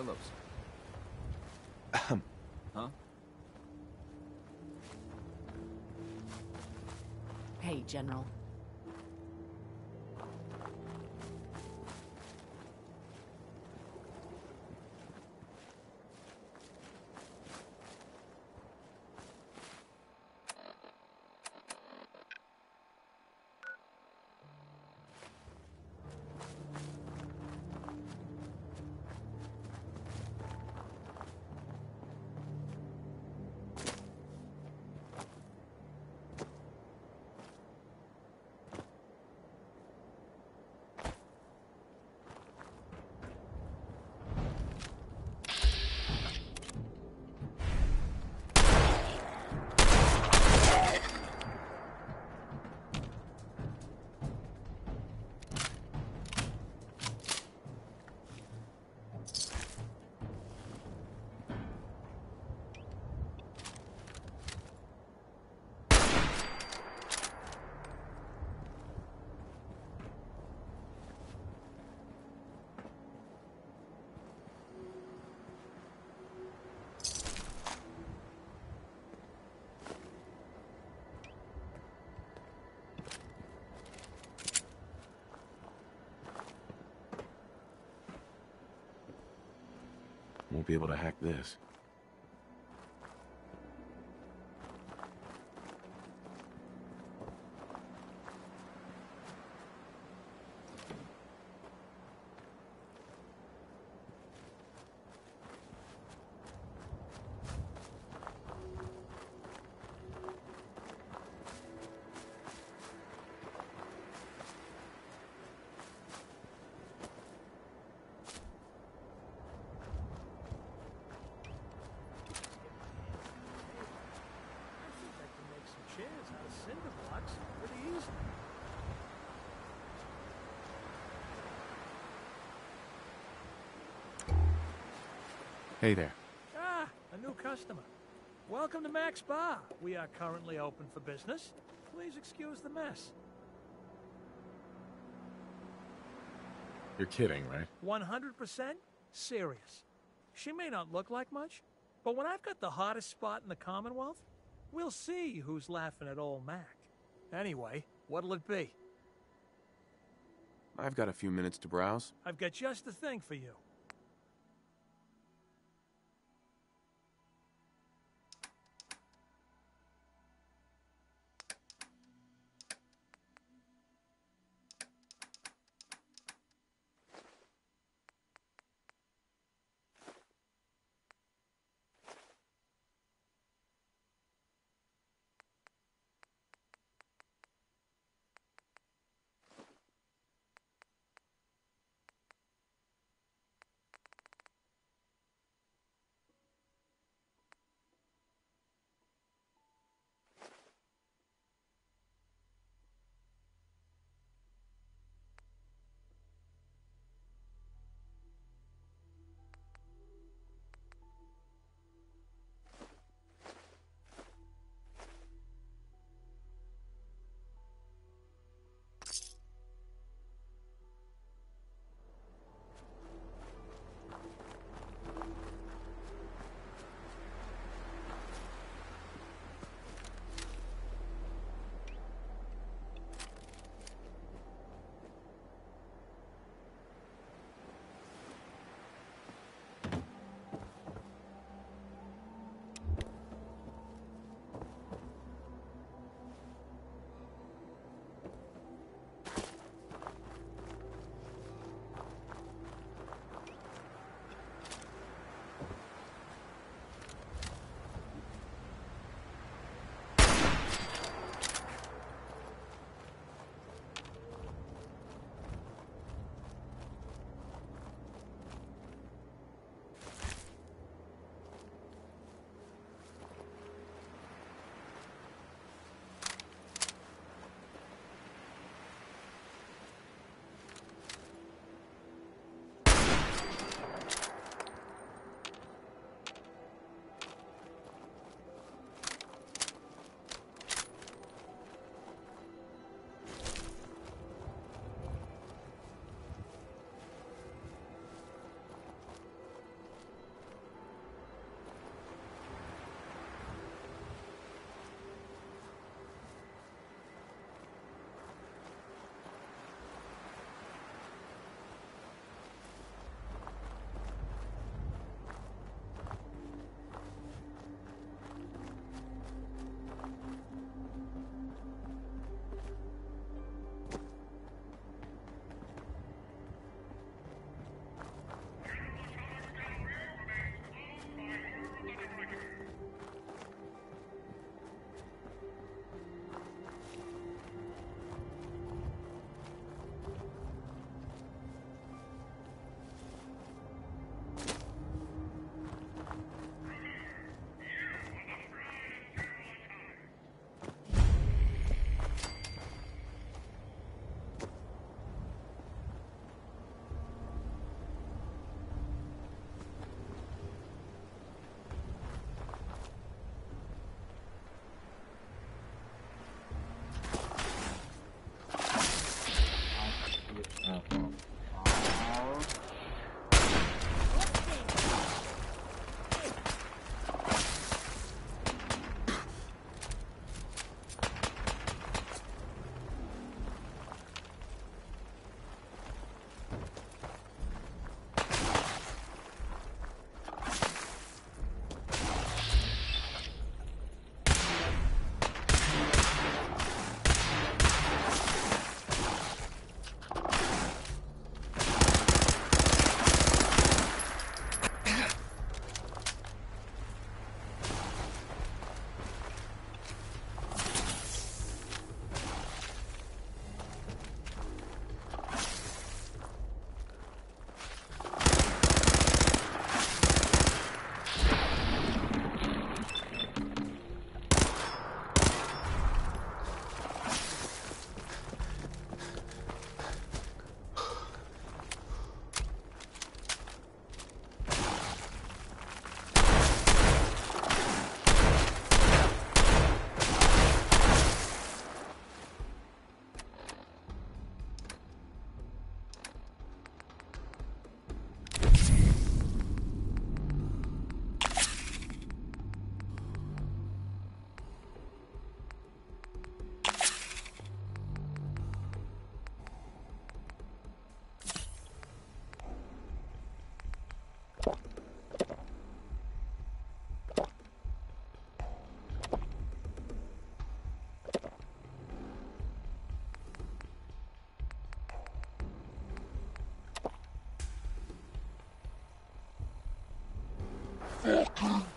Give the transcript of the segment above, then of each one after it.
Hello, sir. huh? Hey, General. Won't be able to hack this. I think I can make some chairs out of cinder blocks pretty easily. Hey there. Ah, a new customer. Welcome to Mac's Bar. We are currently open for business. Please excuse the mess. You're kidding, right? 100% serious. She may not look like much, but when I've got the hottest spot in the Commonwealth, we'll see who's laughing at old Mac. Anyway, what'll it be? I've got a few minutes to browse. I've got just the thing for you. fucking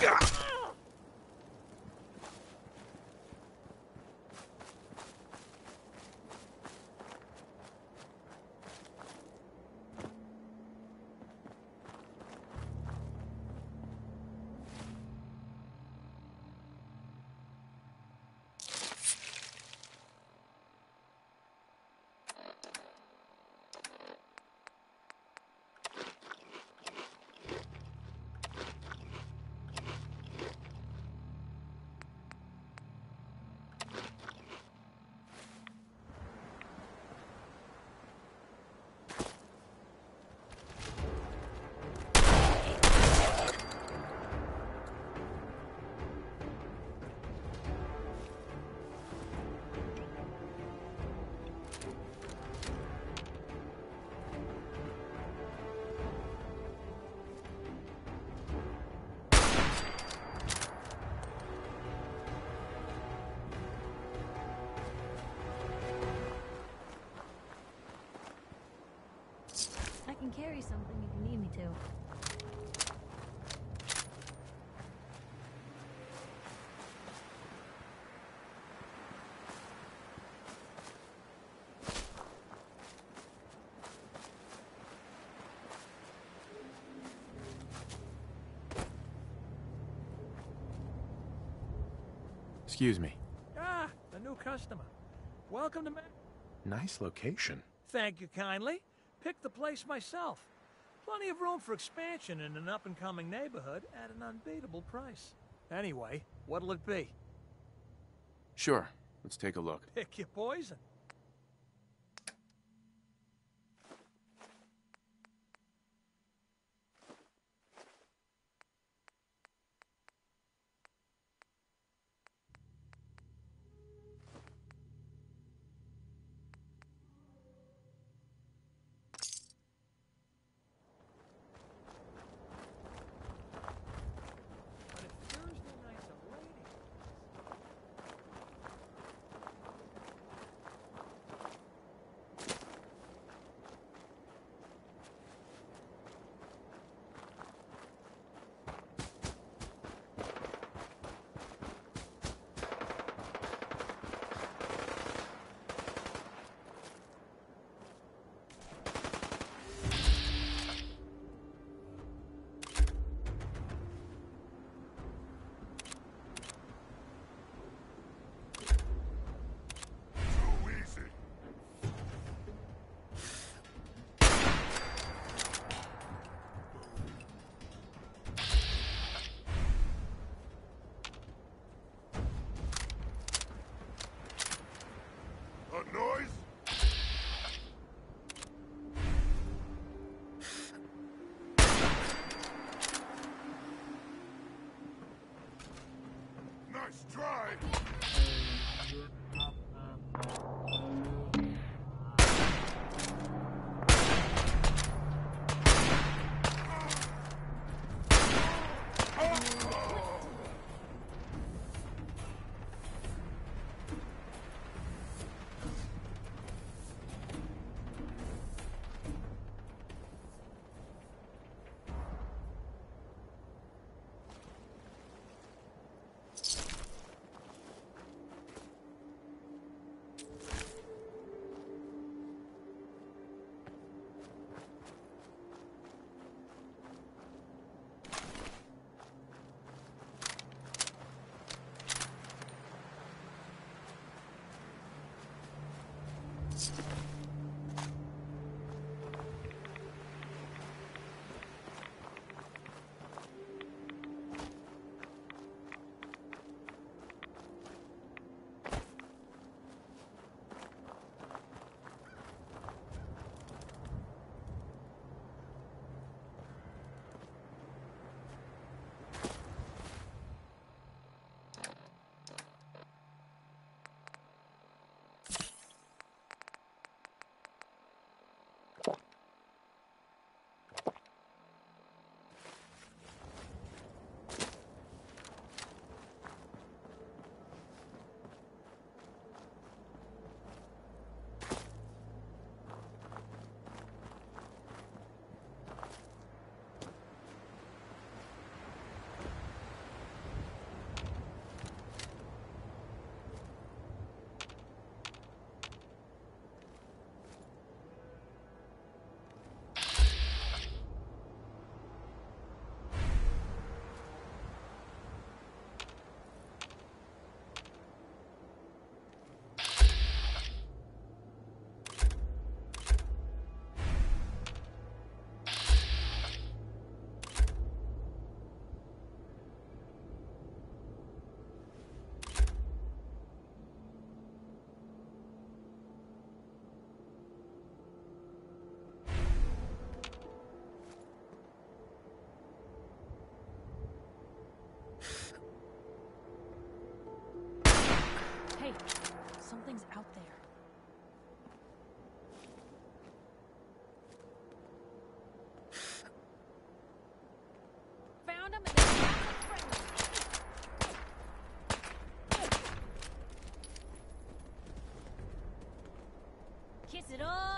God. can carry something if you need me to. Excuse me. Ah, the new customer. Welcome to... Ma nice location. Thank you kindly. Picked the place myself. Plenty of room for expansion in an up-and-coming neighborhood at an unbeatable price. Anyway, what'll it be? Sure. Let's take a look. Pick your poison. スロー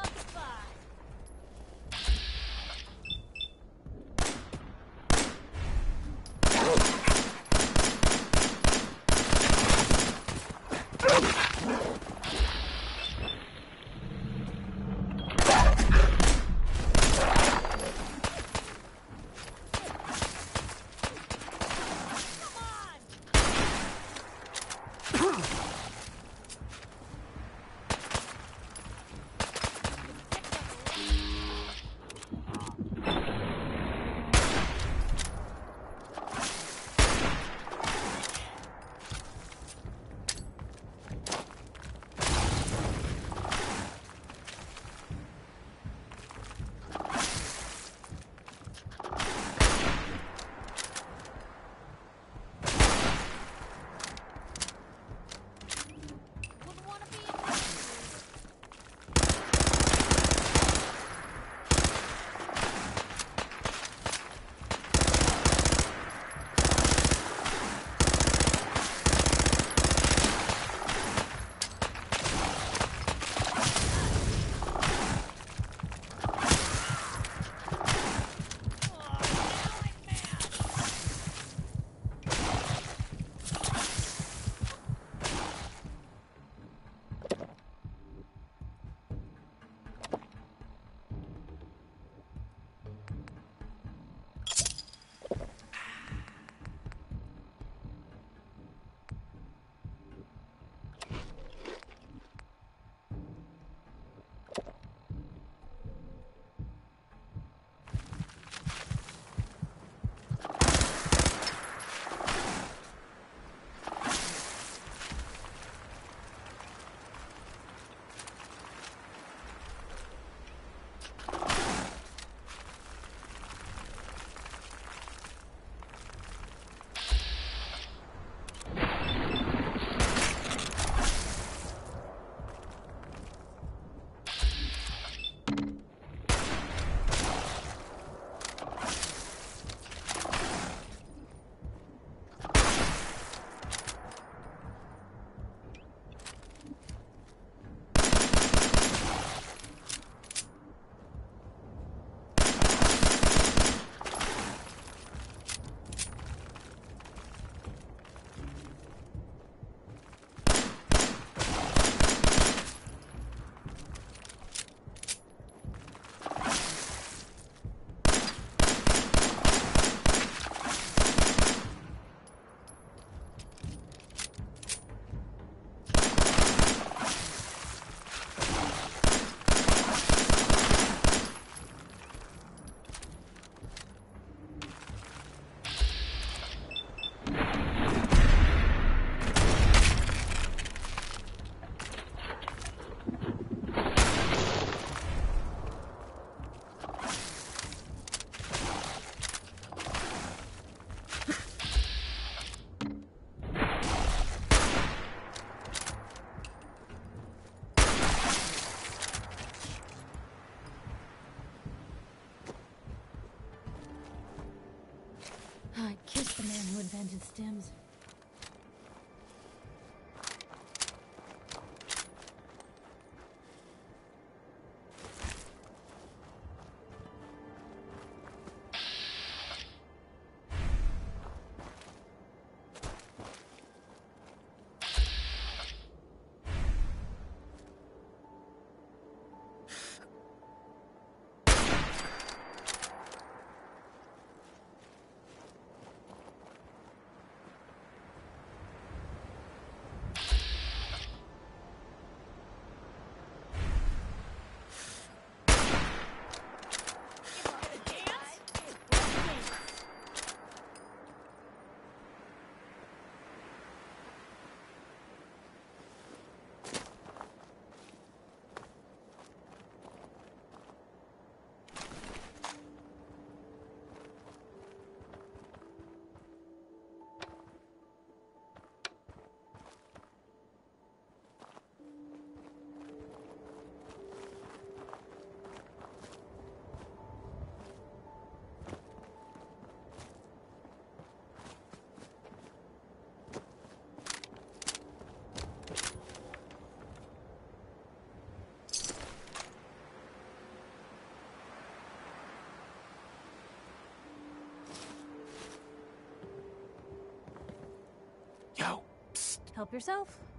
Help yourself.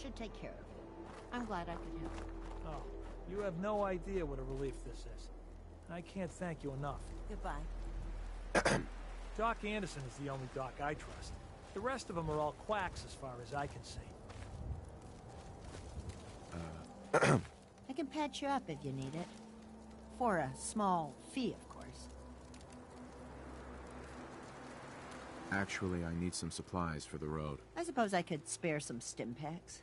Should take care of it. I'm glad I could help. Oh, you have no idea what a relief this is. I can't thank you enough. Goodbye. Doc Anderson is the only doc I trust. The rest of them are all quacks as far as I can see. Uh. I can patch you up if you need it. For a small fee, of course. Actually, I need some supplies for the road. I suppose I could spare some Stimpaks.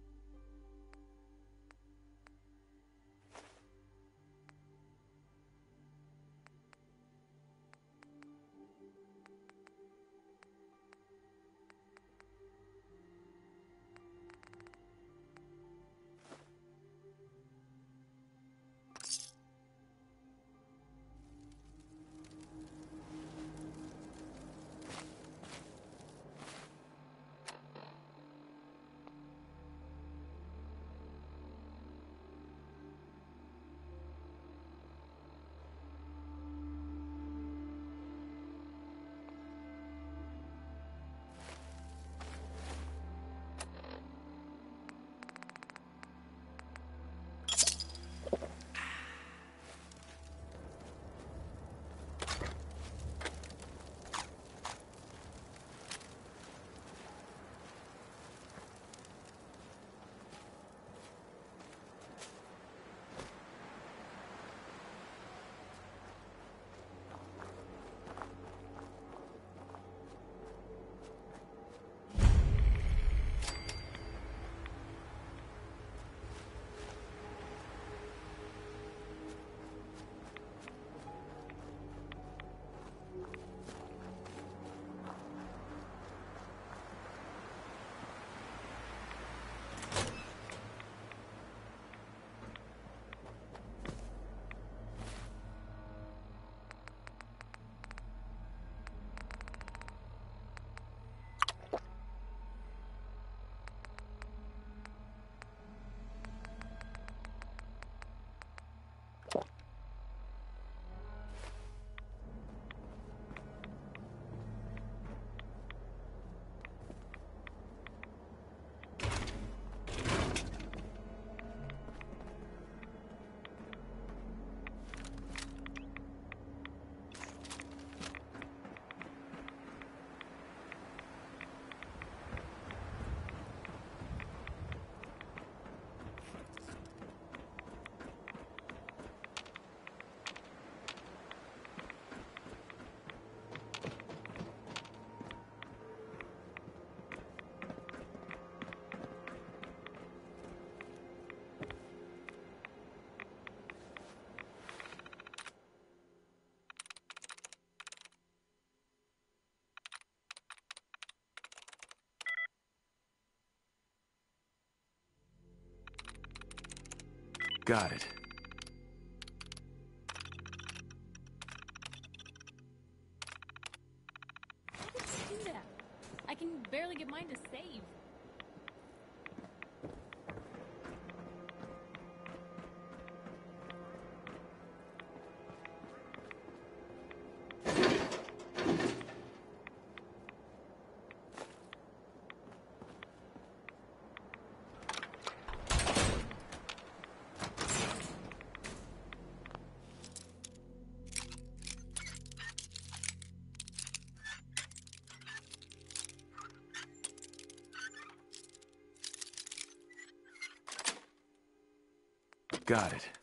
Got it. I can barely get mine to save. Got it.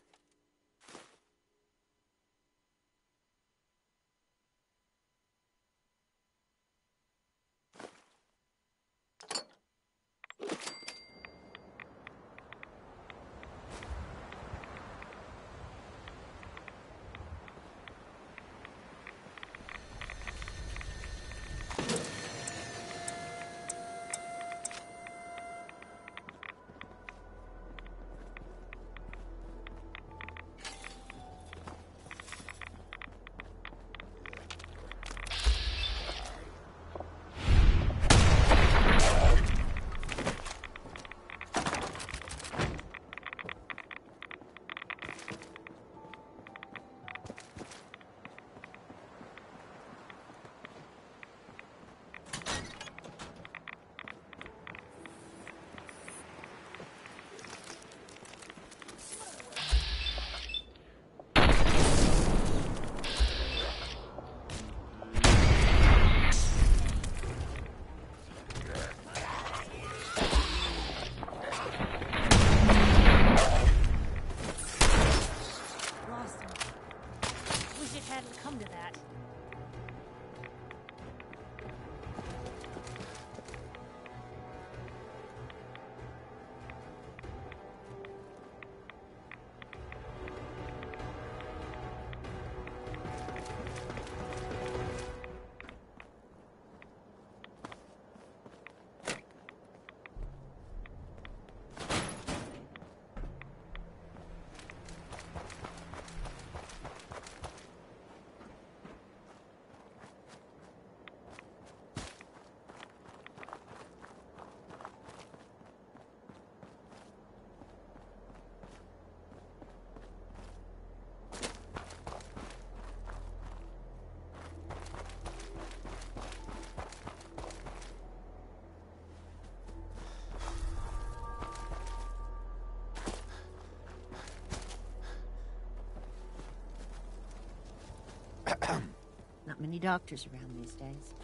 Not many doctors around these days.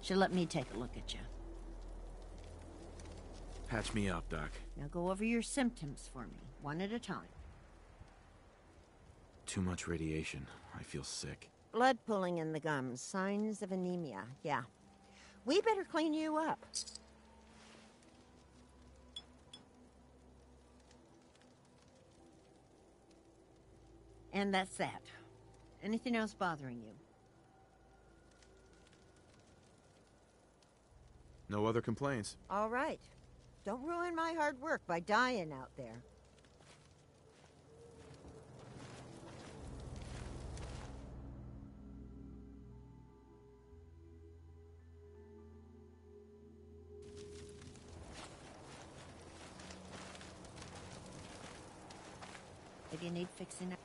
Should let me take a look at you. Patch me up, Doc. Now go over your symptoms for me, one at a time. Too much radiation. I feel sick. Blood pooling in the gums, signs of anemia. Yeah. We better clean you up. And that's that. Anything else bothering you? No other complaints. All right. Don't ruin my hard work by dying out there. If you need fixing up.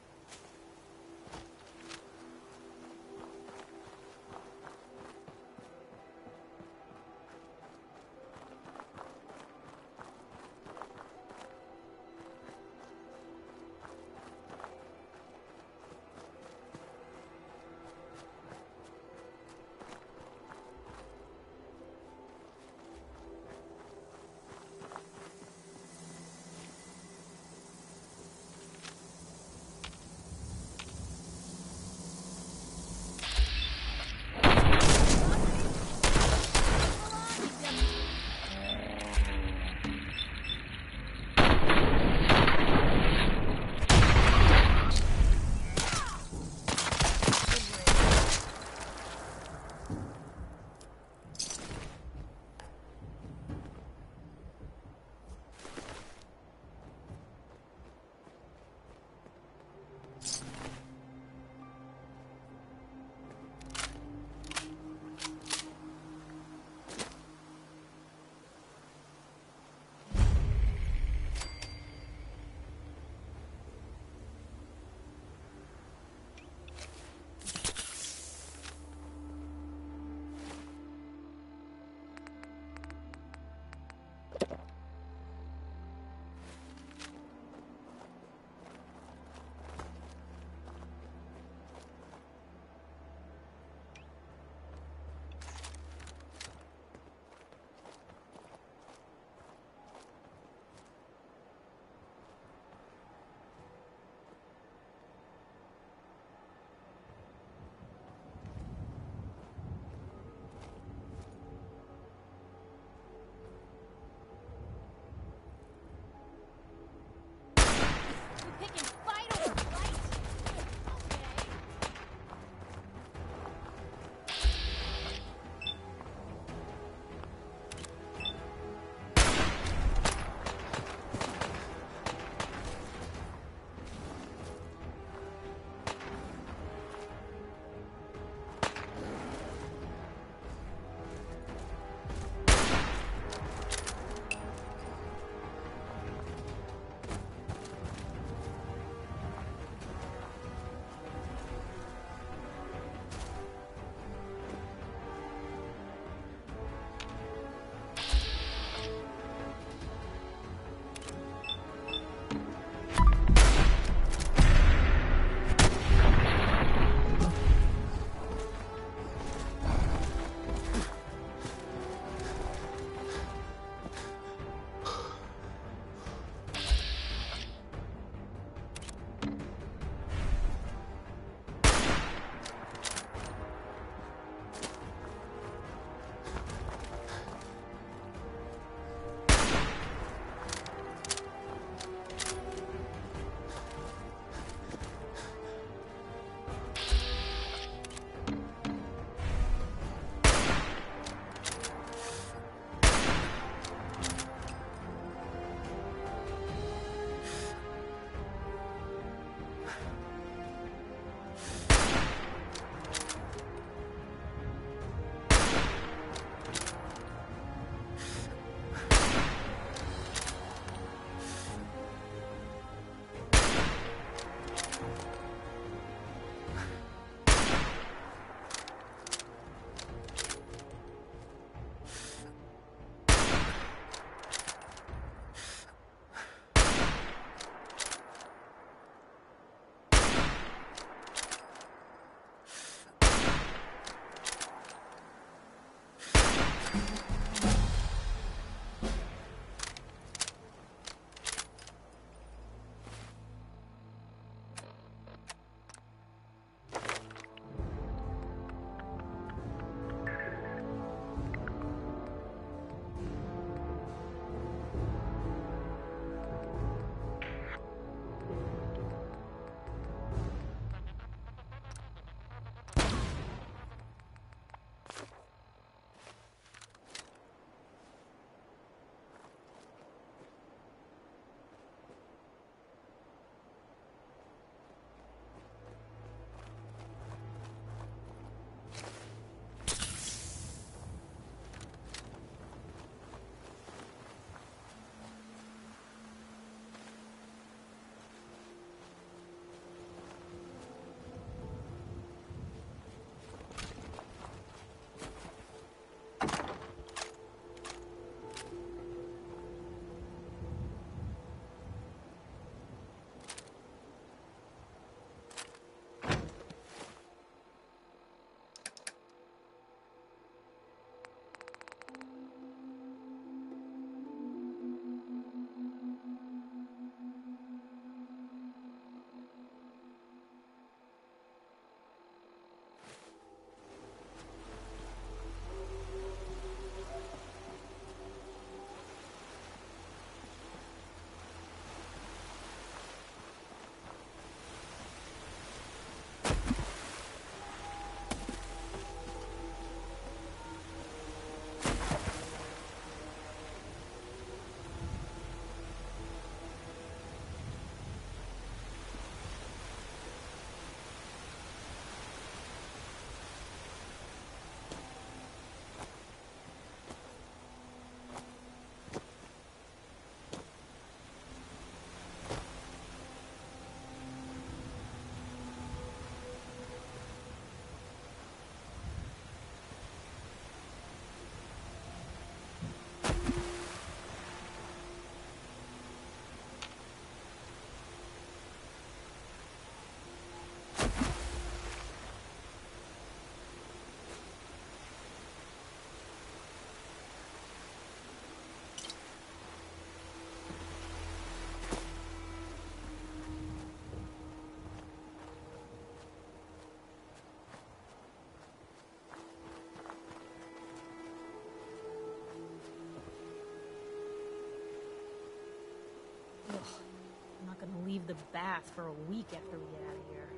Leave the bath for a week after we get out of here.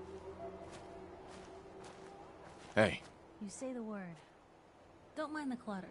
Hey, You say the word. Don't mind the clutter.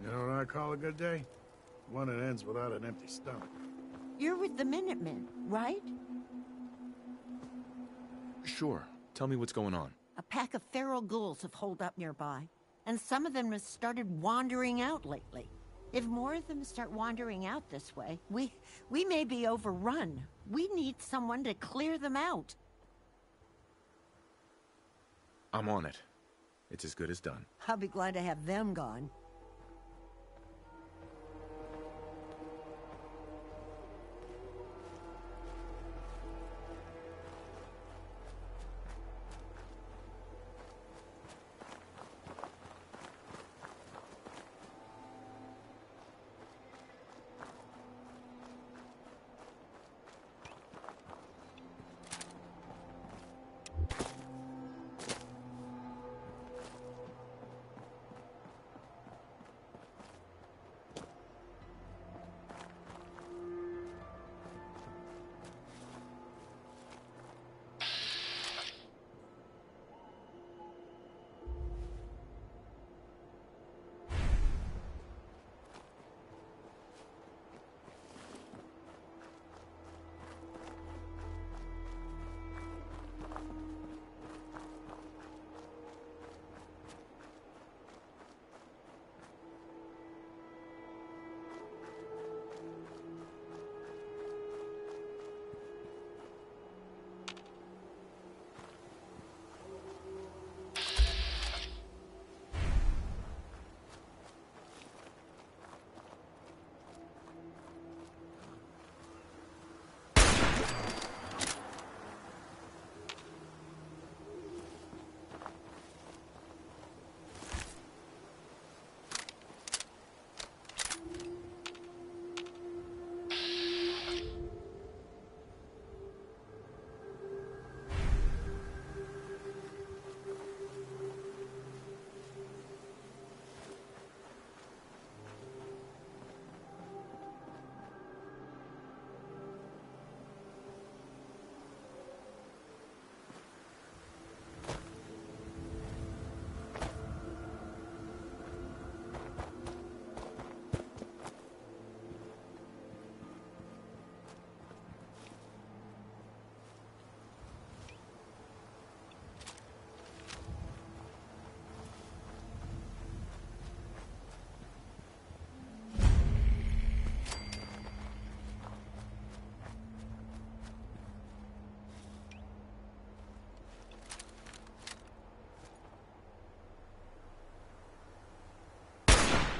You know what I call a good day? One that ends without an empty stomach. You're with the Minutemen, right? sure. Tell me what's going on. A pack of feral ghouls have holed up nearby, and some of them have started wandering out lately. If more of them start wandering out this way, we we may be overrun. We need someone to clear them out. I'm on it. It's as good as done. I'll be glad to have them gone.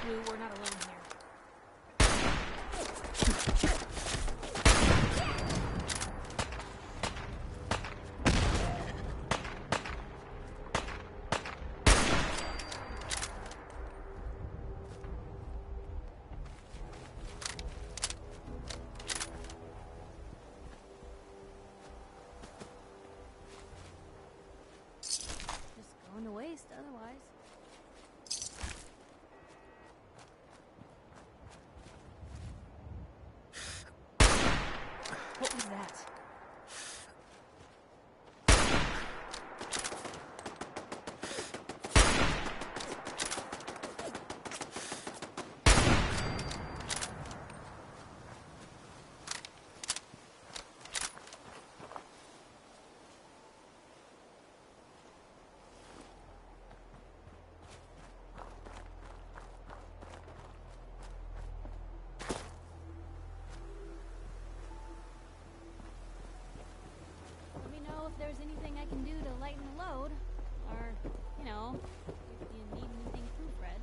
We're not alone. There's anything I can do to lighten the load. Or, you know, if you need anything proofread.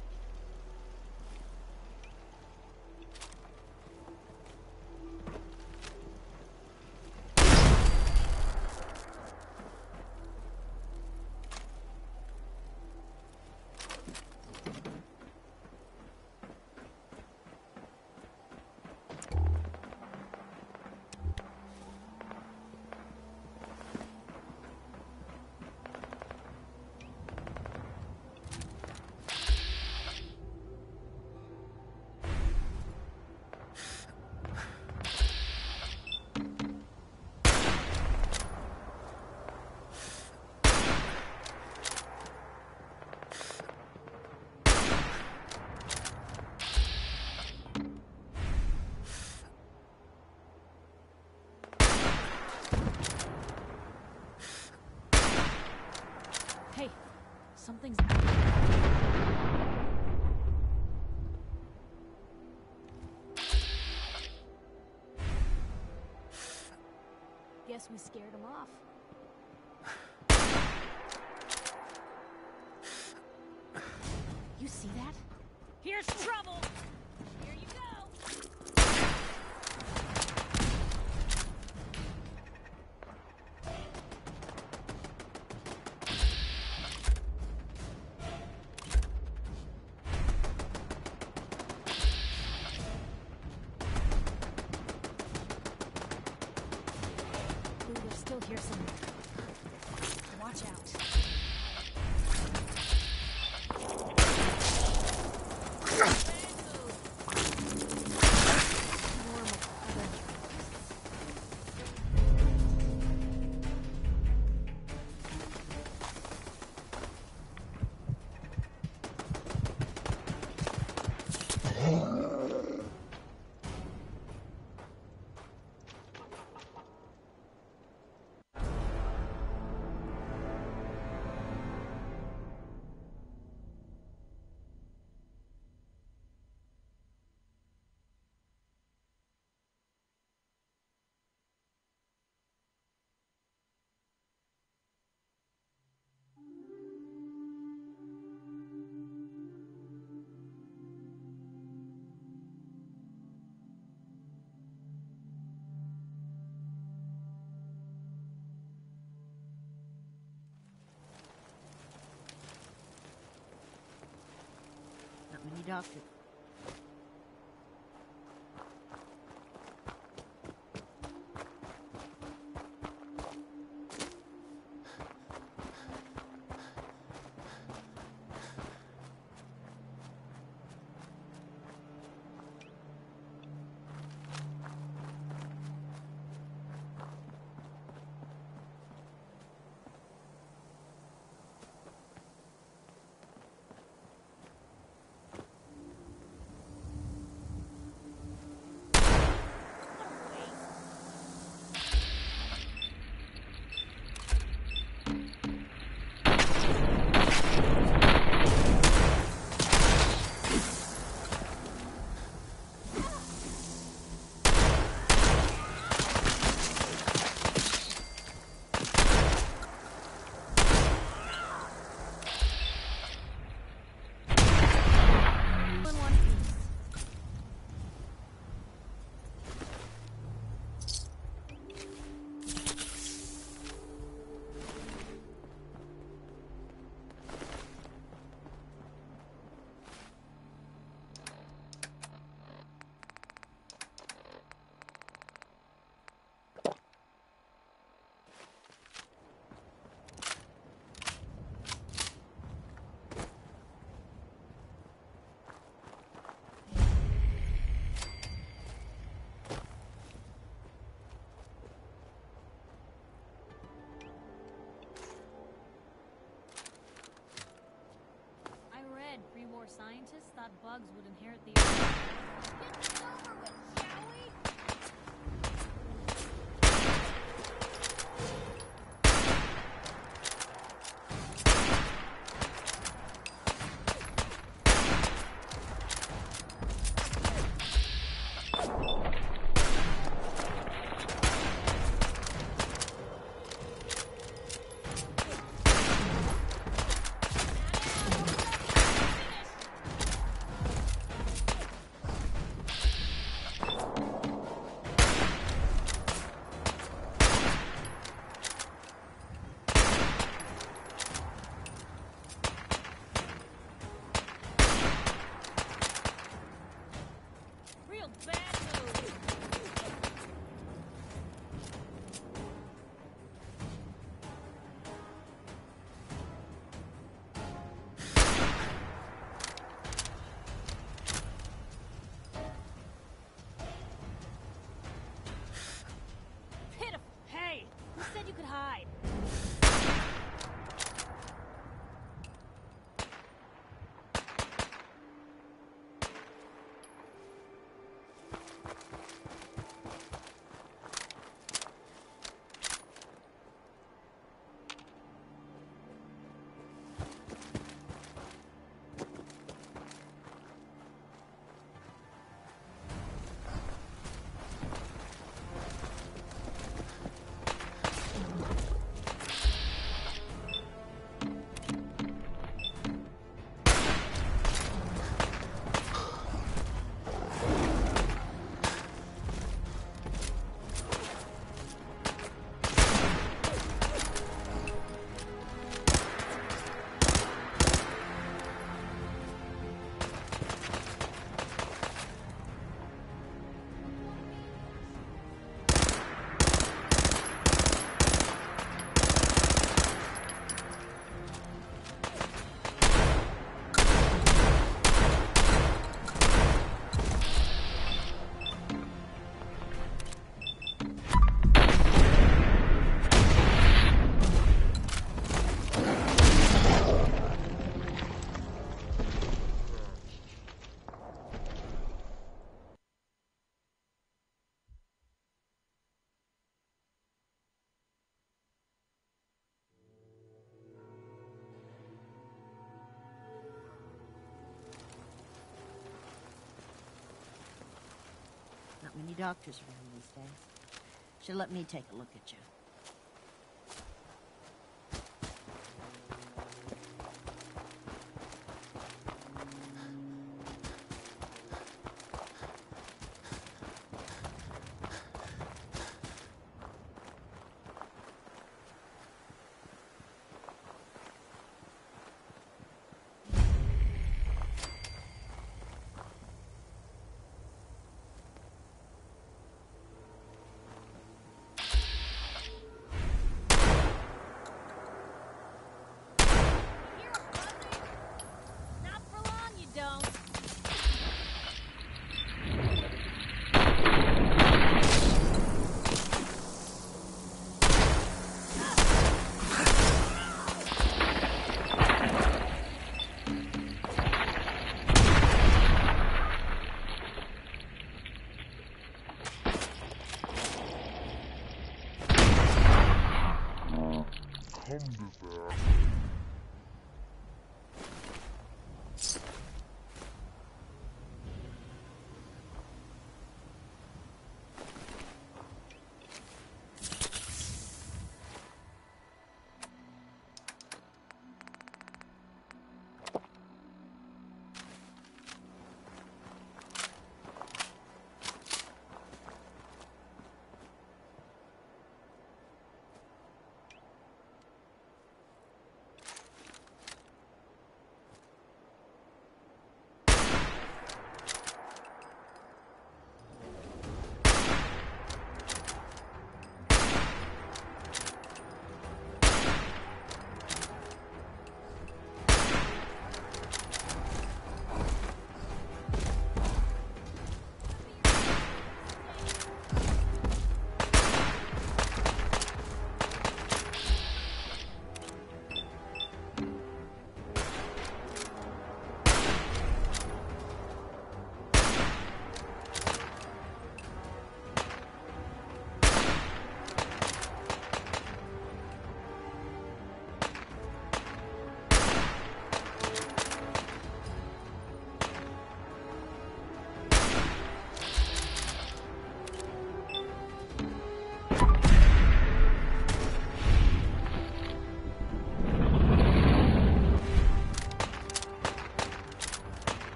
Hey, something's. Guess we scared him off. You see that? Here's trouble! Not scientists thought bugs would inherit the... earth. Doctors around these days. Should let me take a look at you.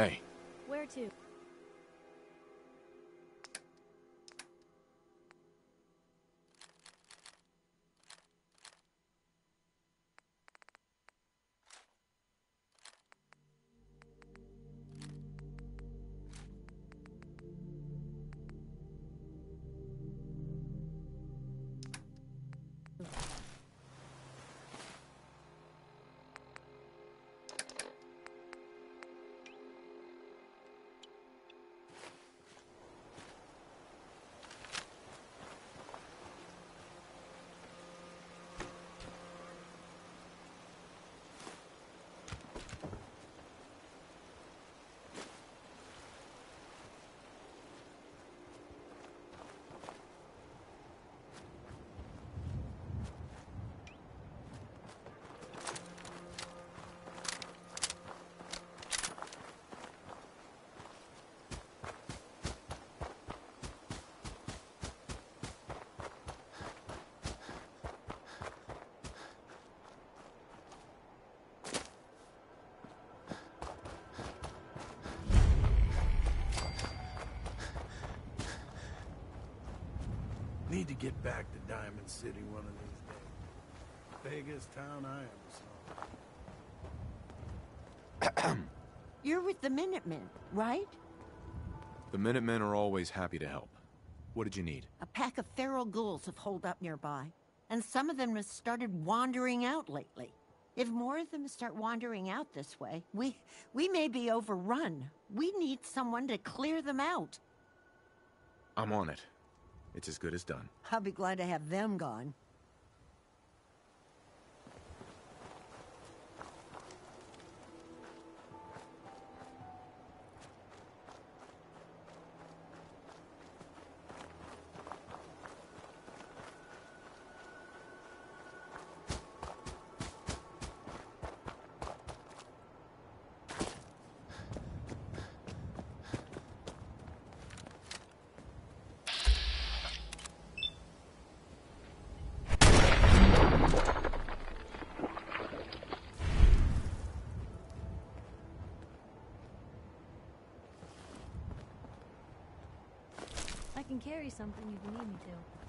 Hey. Where to? Need to get back to Diamond City one of these days. Biggest town I ever saw. You're with the Minutemen, right? The Minutemen are always happy to help. What did you need? A pack of feral ghouls have holed up nearby, and some of them have started wandering out lately. If more of them start wandering out this way, we we may be overrun. We need someone to clear them out. I'm on it. It's as good as done. I'll be glad to have them gone. Carry something if you need me to.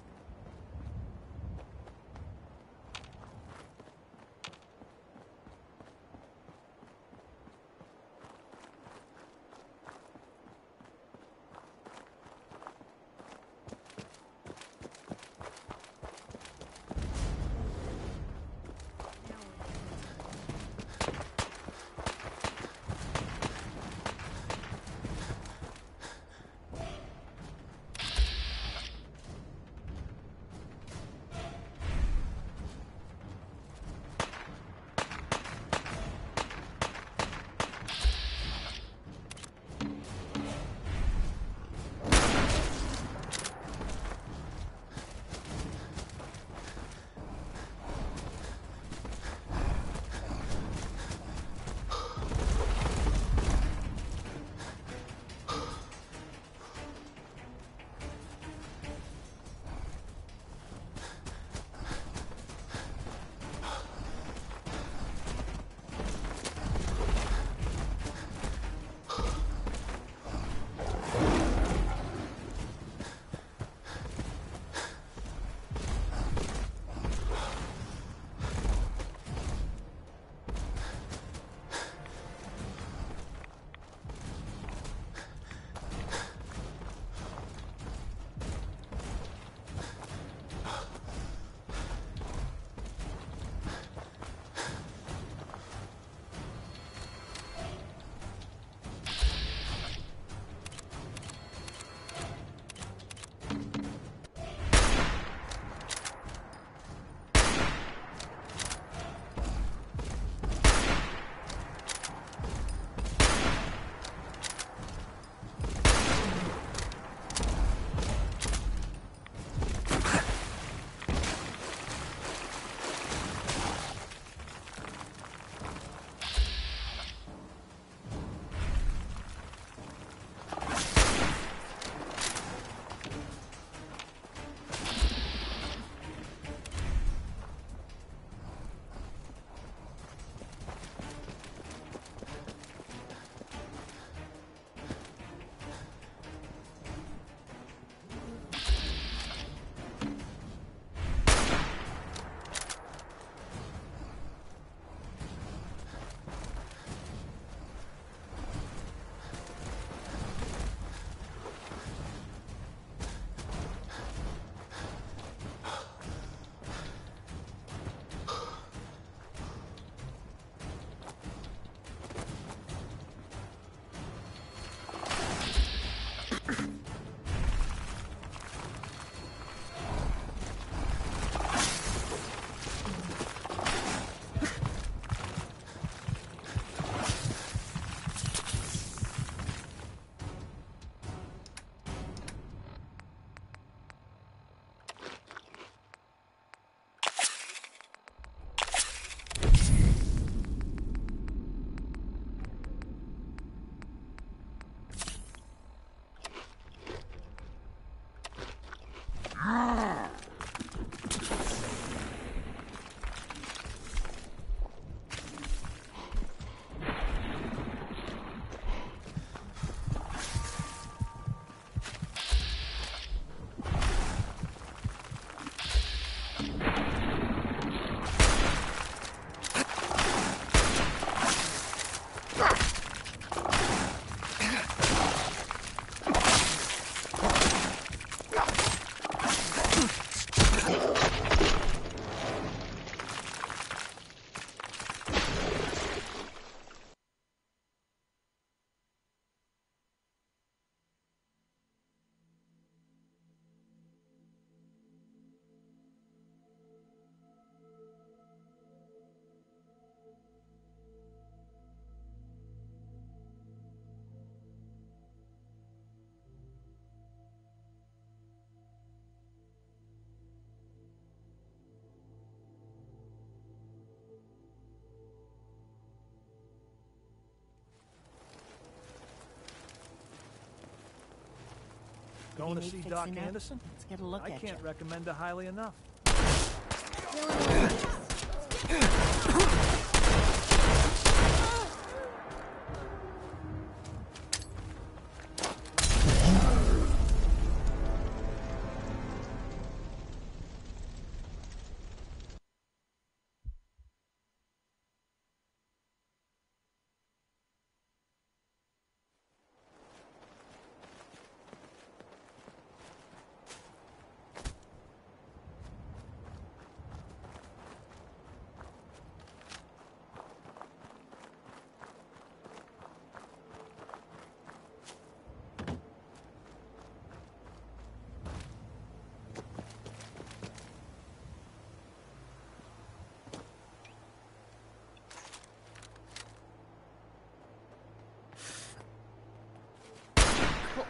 Going to see Doc up? Anderson? Let's get a look I at can't you. recommend her highly enough.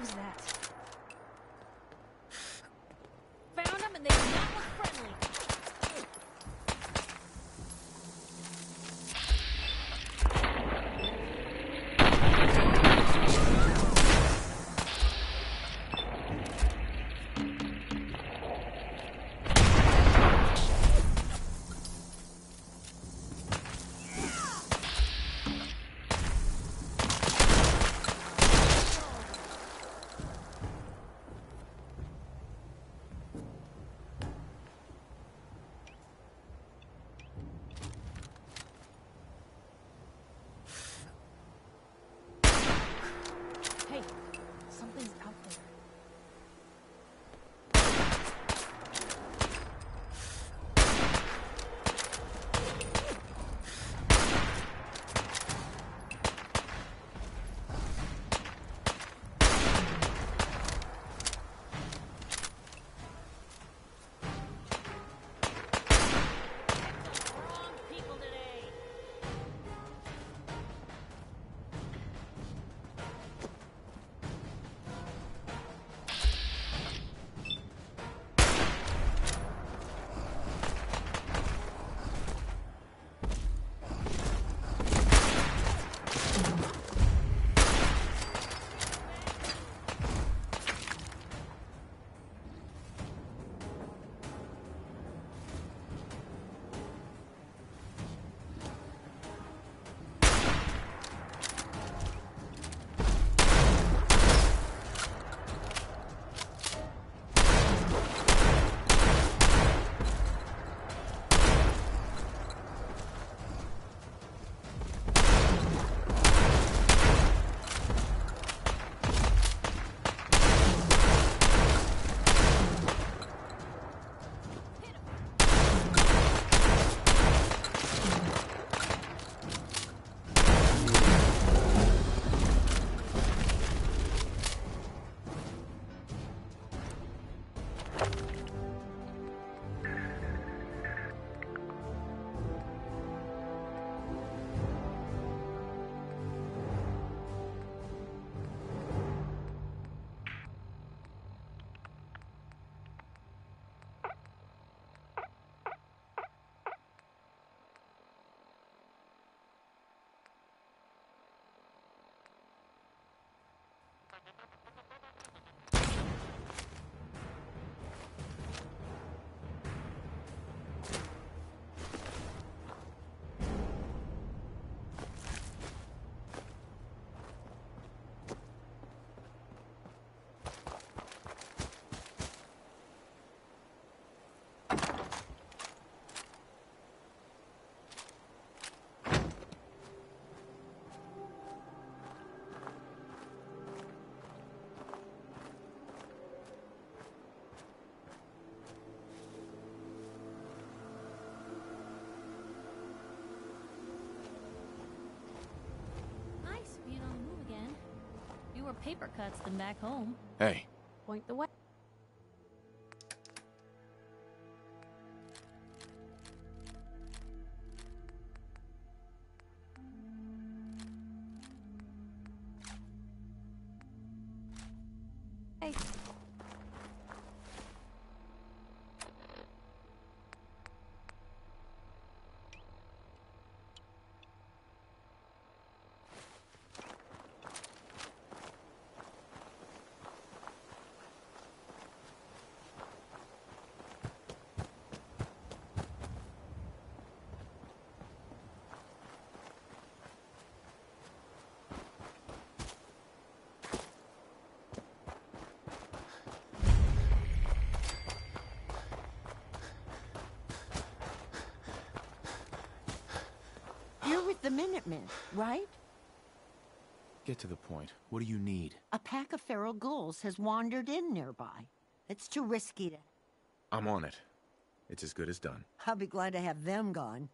Was that? Paper cuts than back home. Hey, Point the way. Minutemen, right? Get to the point. What do you need? A pack of feral ghouls has wandered in nearby. It's too risky to... I'm on it. It's as good as done. I'll be glad to have them gone.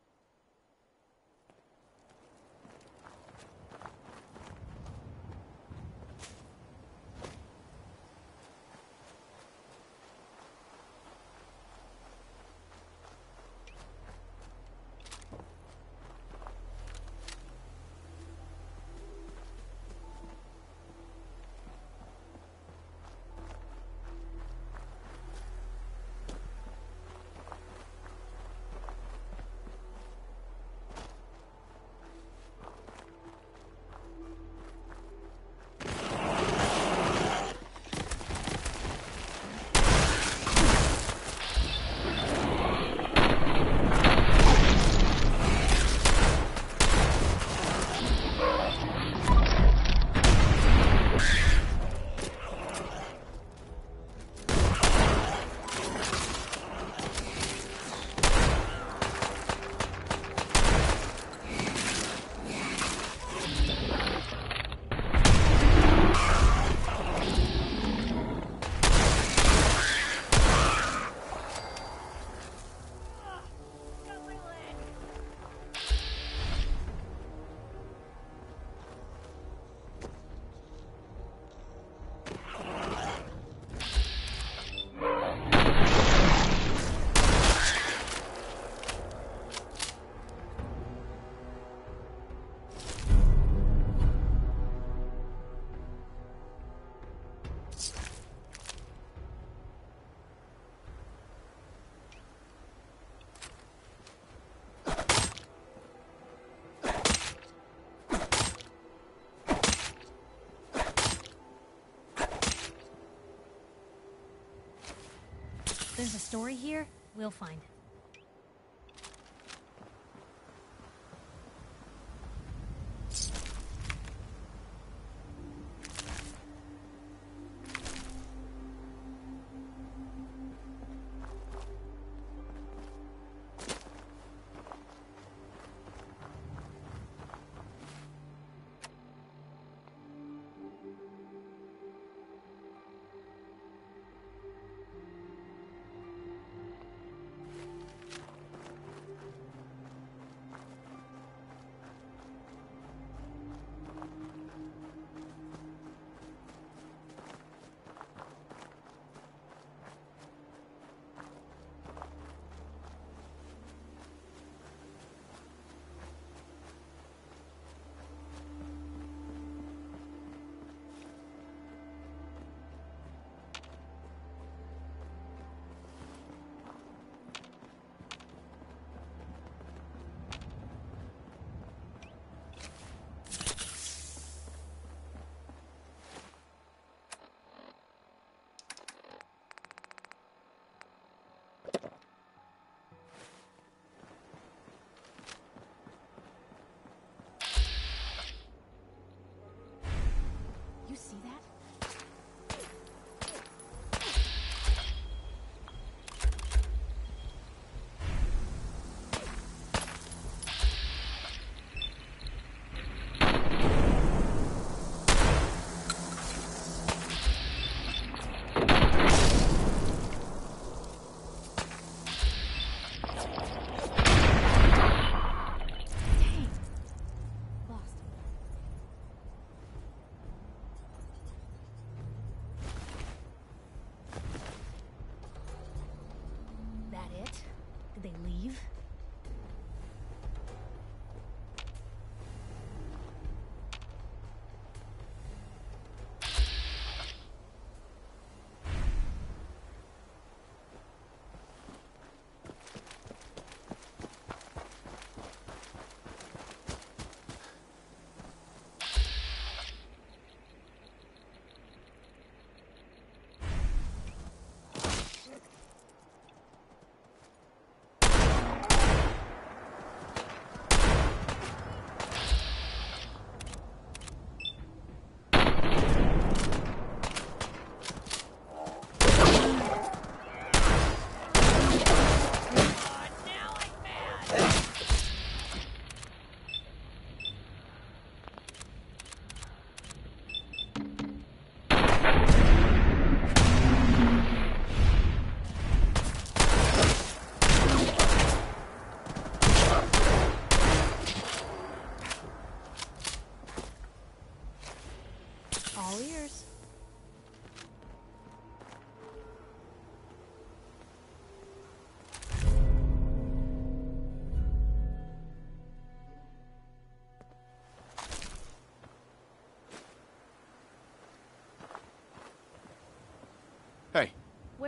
There's a story here. We'll find it.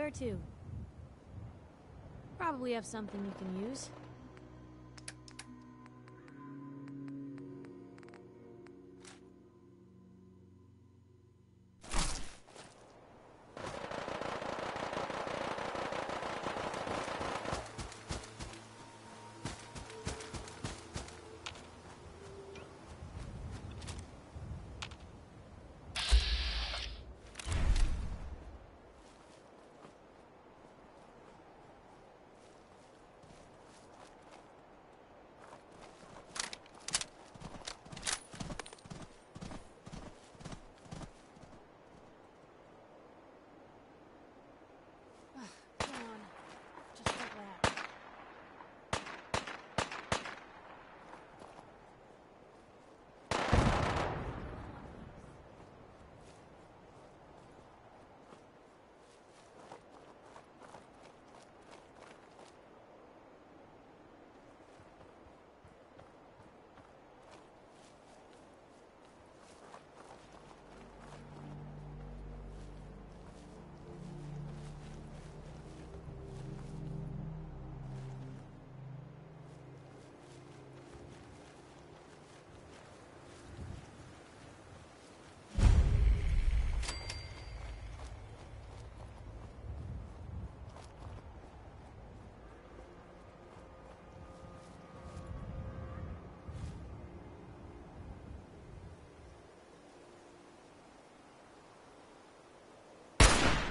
Where to? Probably have something you can use. Come on. Just like that.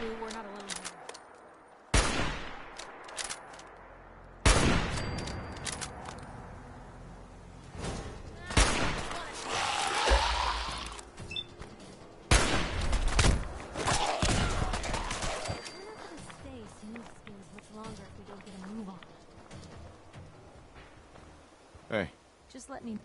Blue, we're not alone here. We're not gonna stay smooth skins much longer if we don't get a move on. hey, Just let me.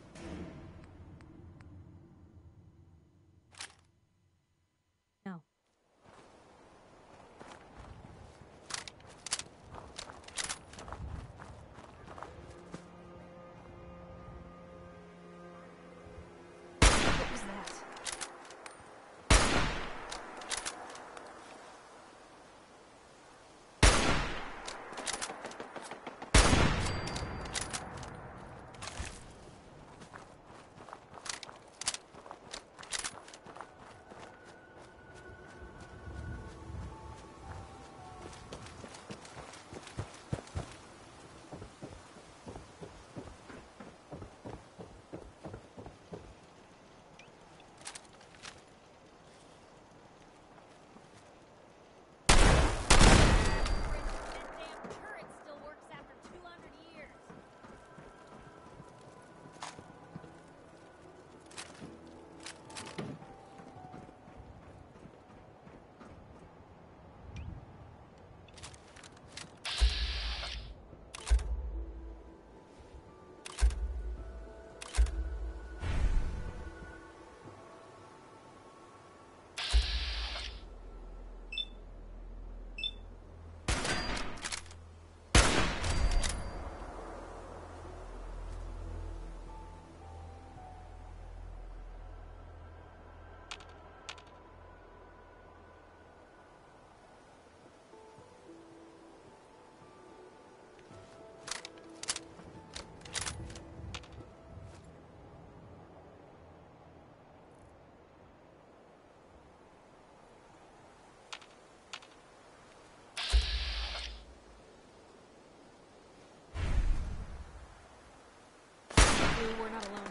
We're not alone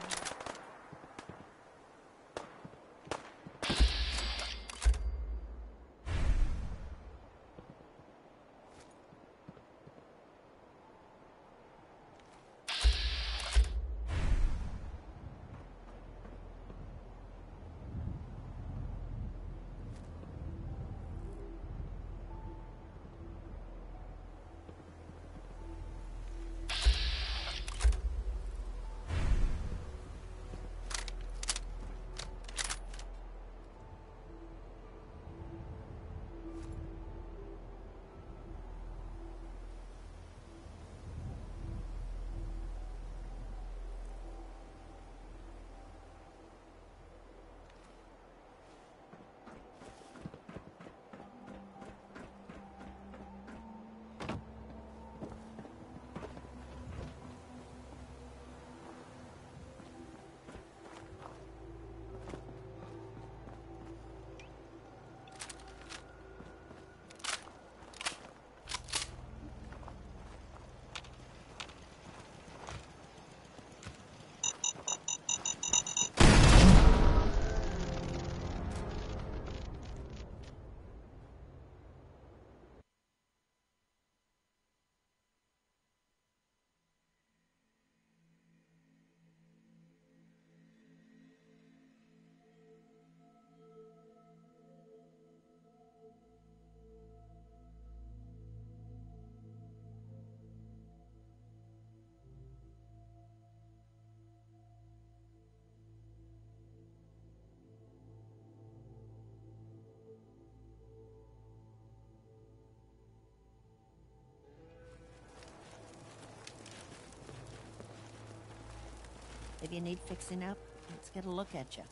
If you need fixing up, let's get a look at you.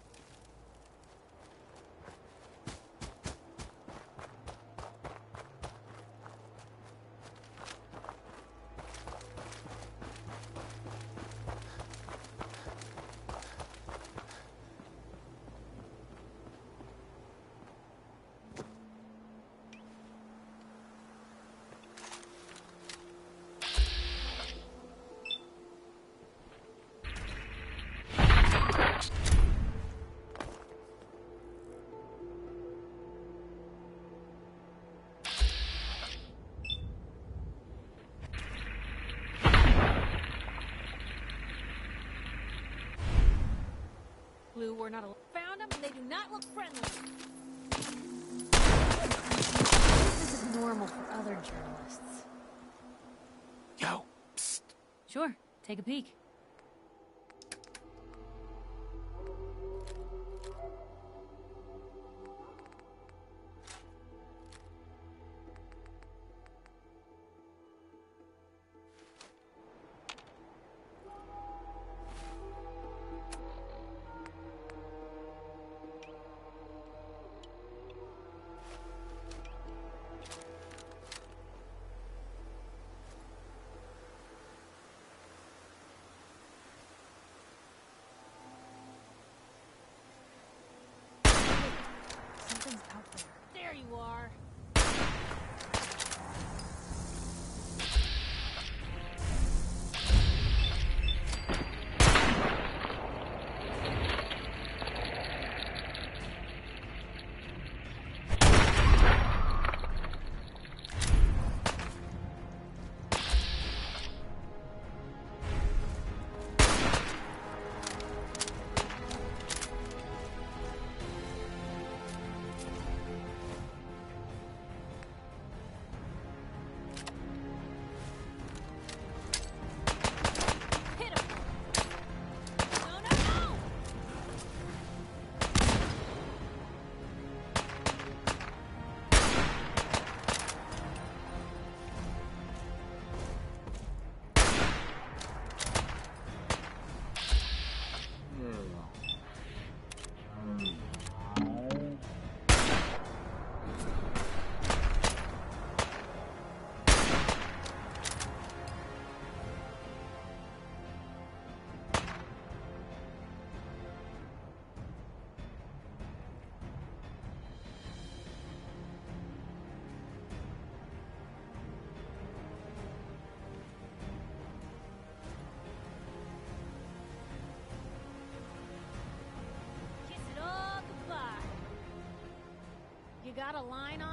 This is normal for other journalists. Yo, psst. Sure, take a peek. You got a line on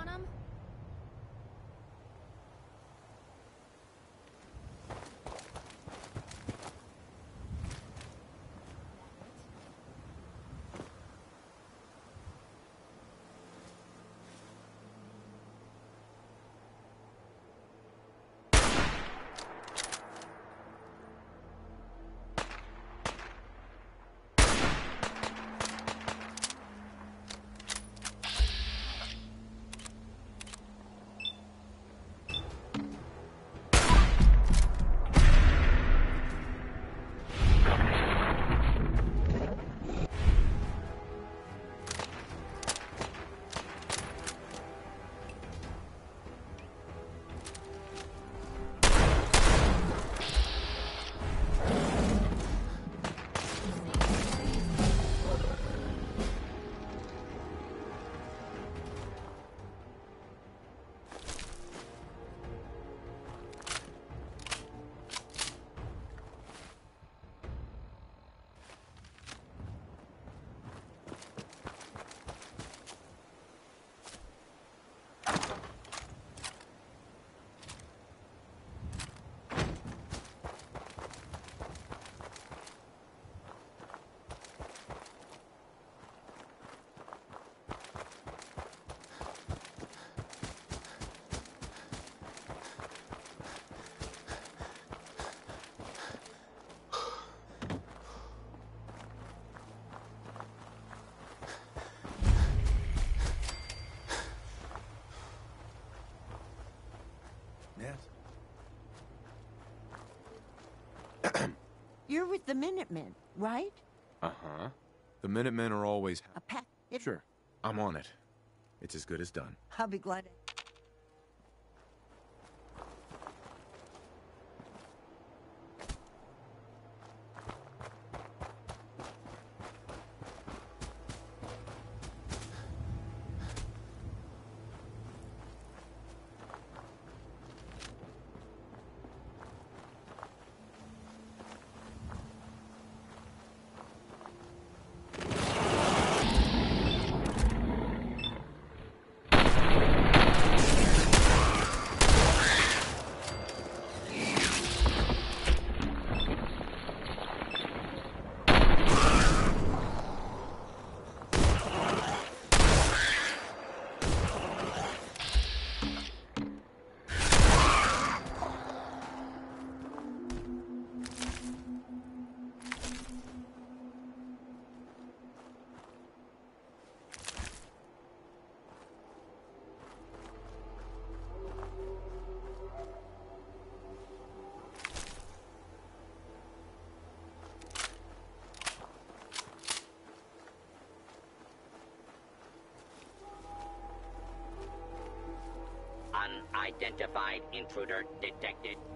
You're with the Minutemen, right? Uh huh. The Minutemen are always. A pack. Sure. I'm on it. It's as good as done. I'll be glad. Unidentified intruder detected.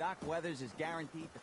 Doc Weathers is guaranteed to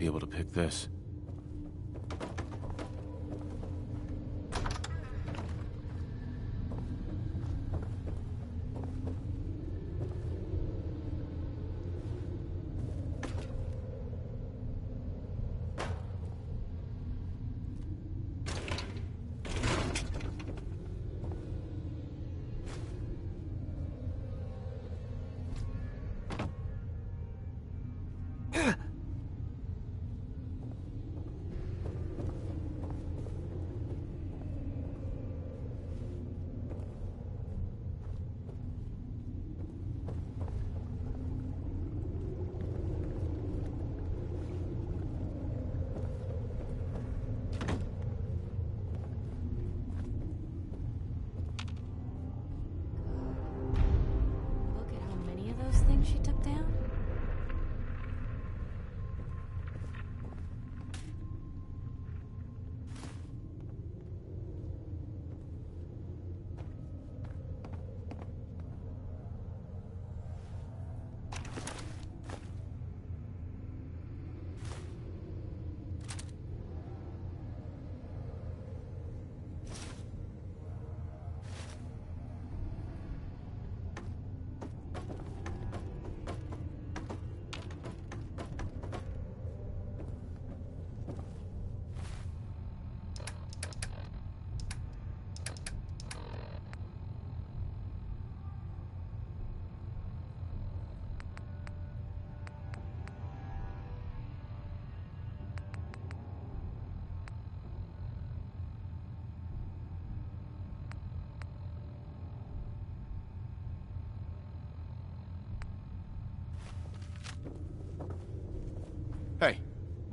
be able to pick this.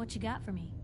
What you got for me?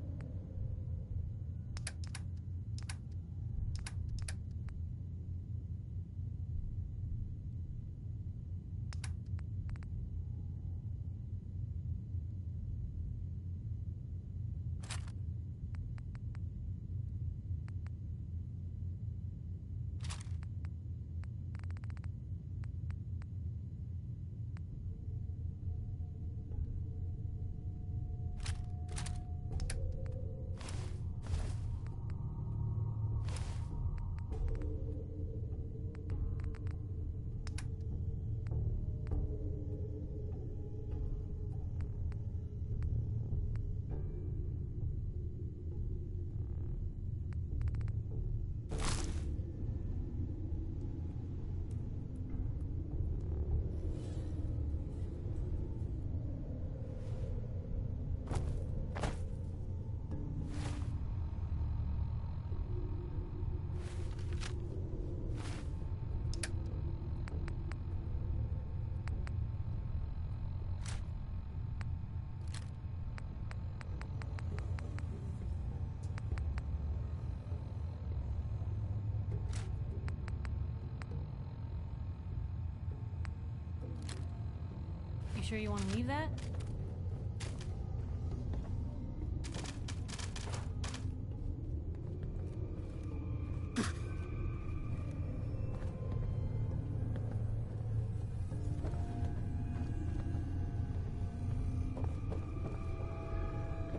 Sure you want to leave that?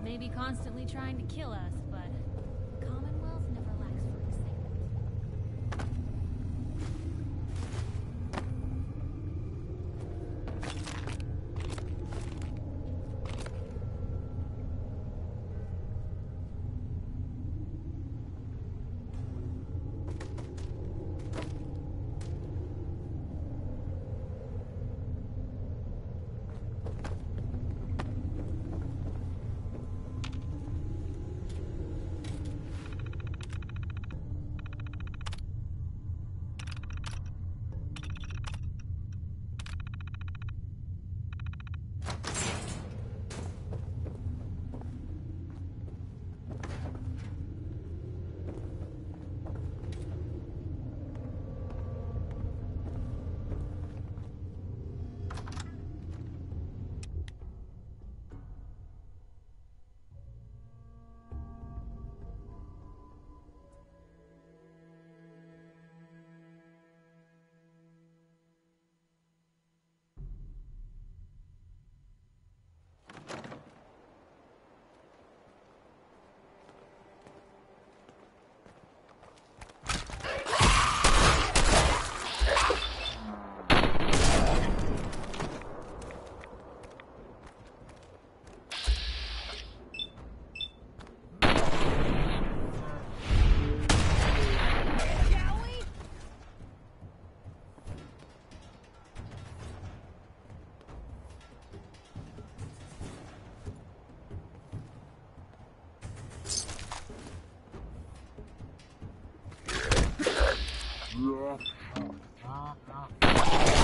Maybe constantly trying to kill us, ああ。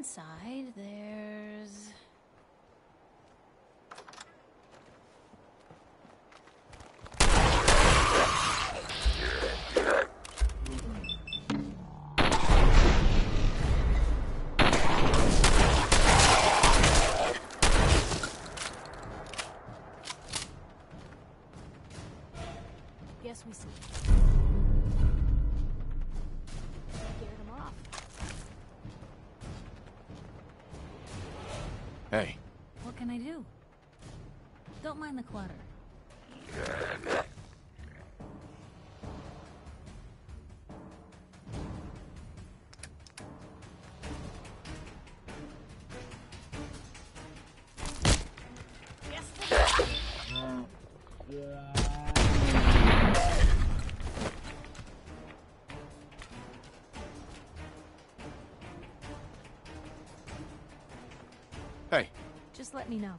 Inside, there. can I do? Don't mind the clutter. Hey, just let me know.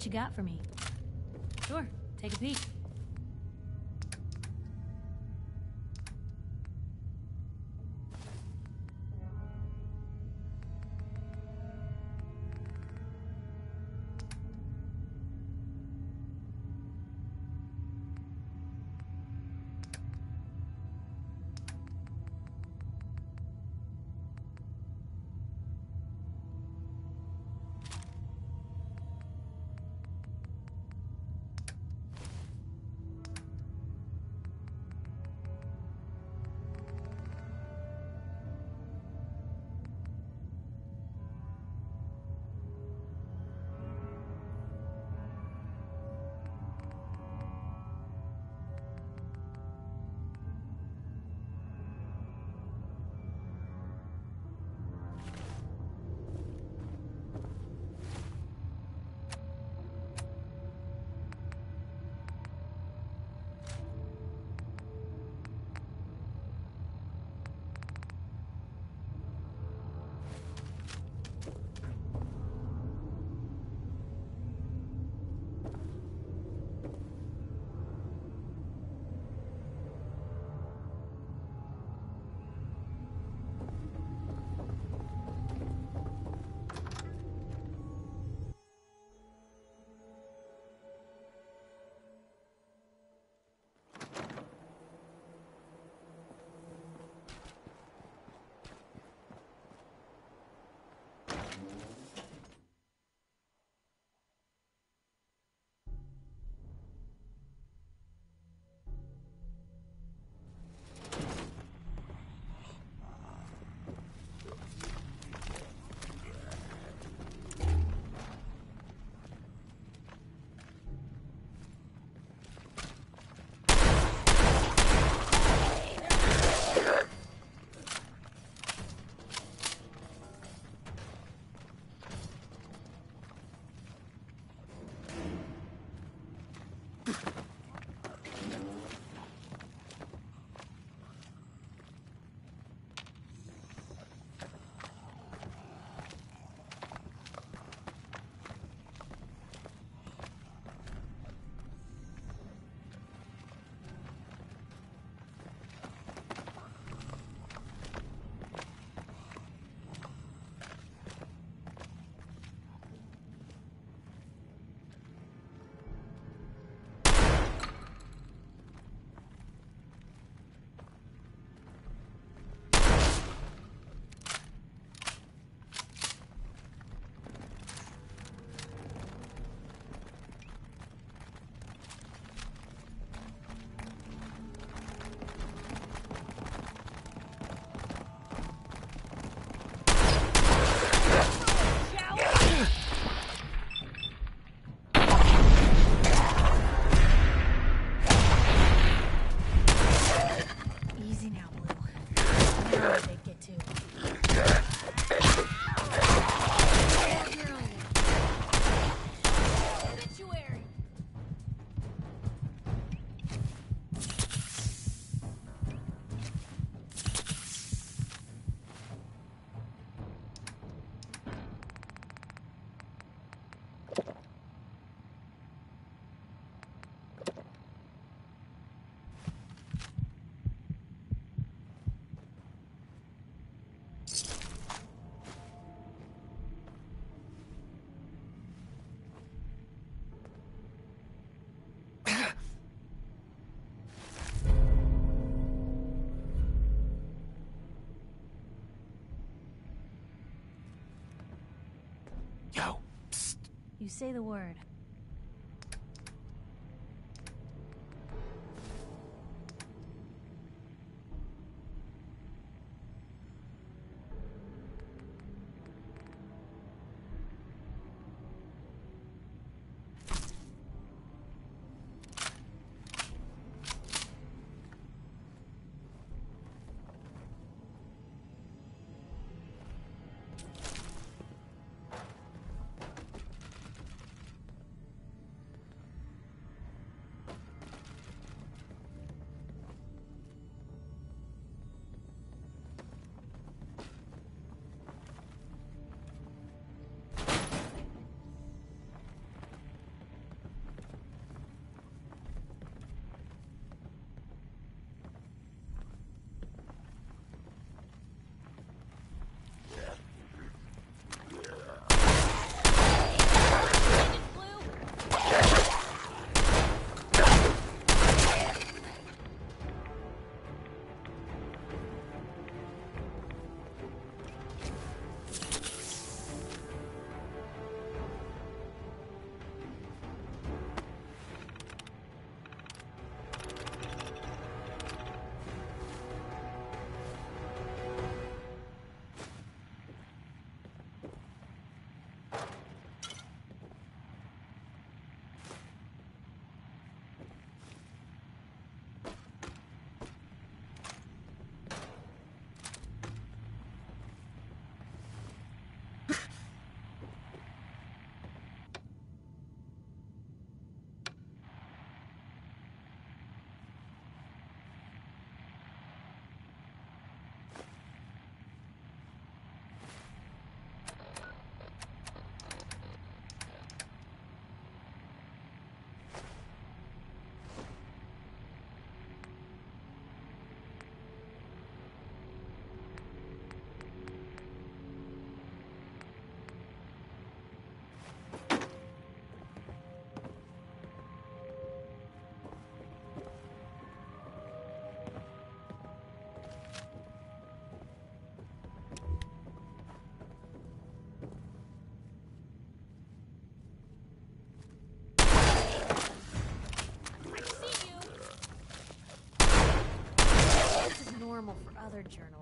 What you got for me? Sure, take a peek. Say the word. Other journalists.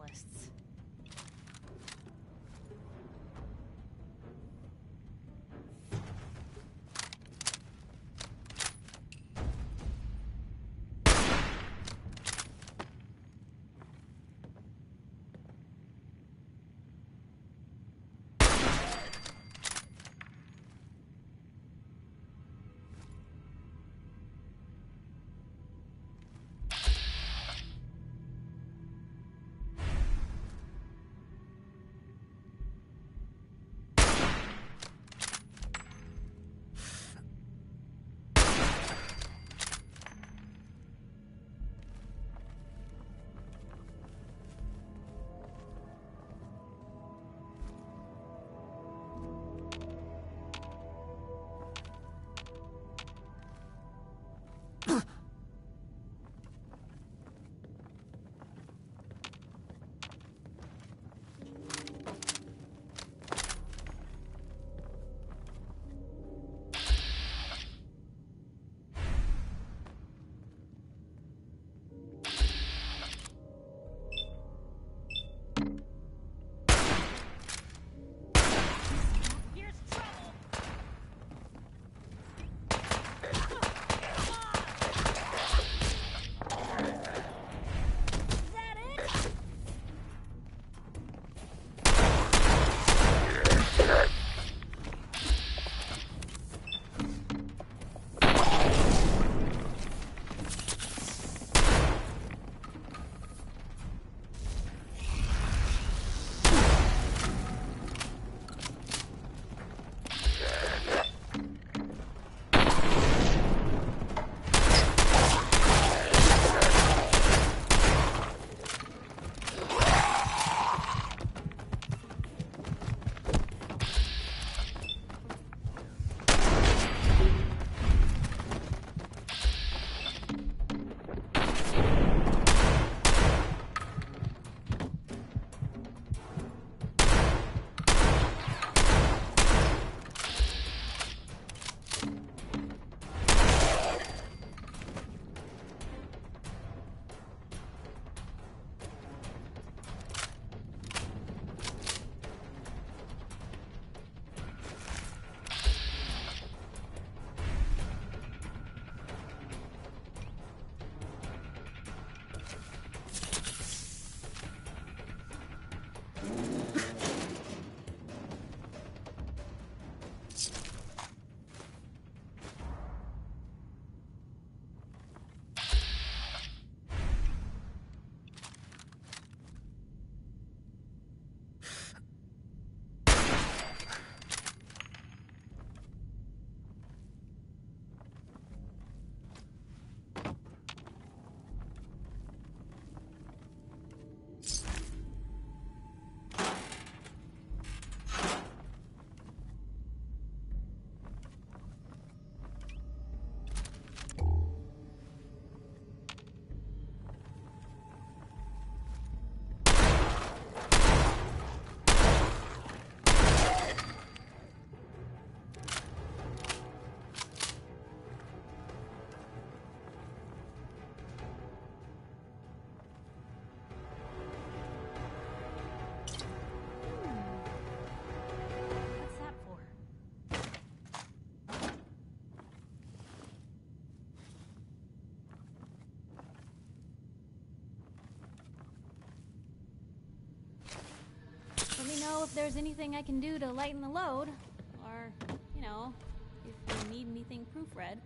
Me know if there's anything I can do to lighten the load. Or, you know, if you need anything proofread.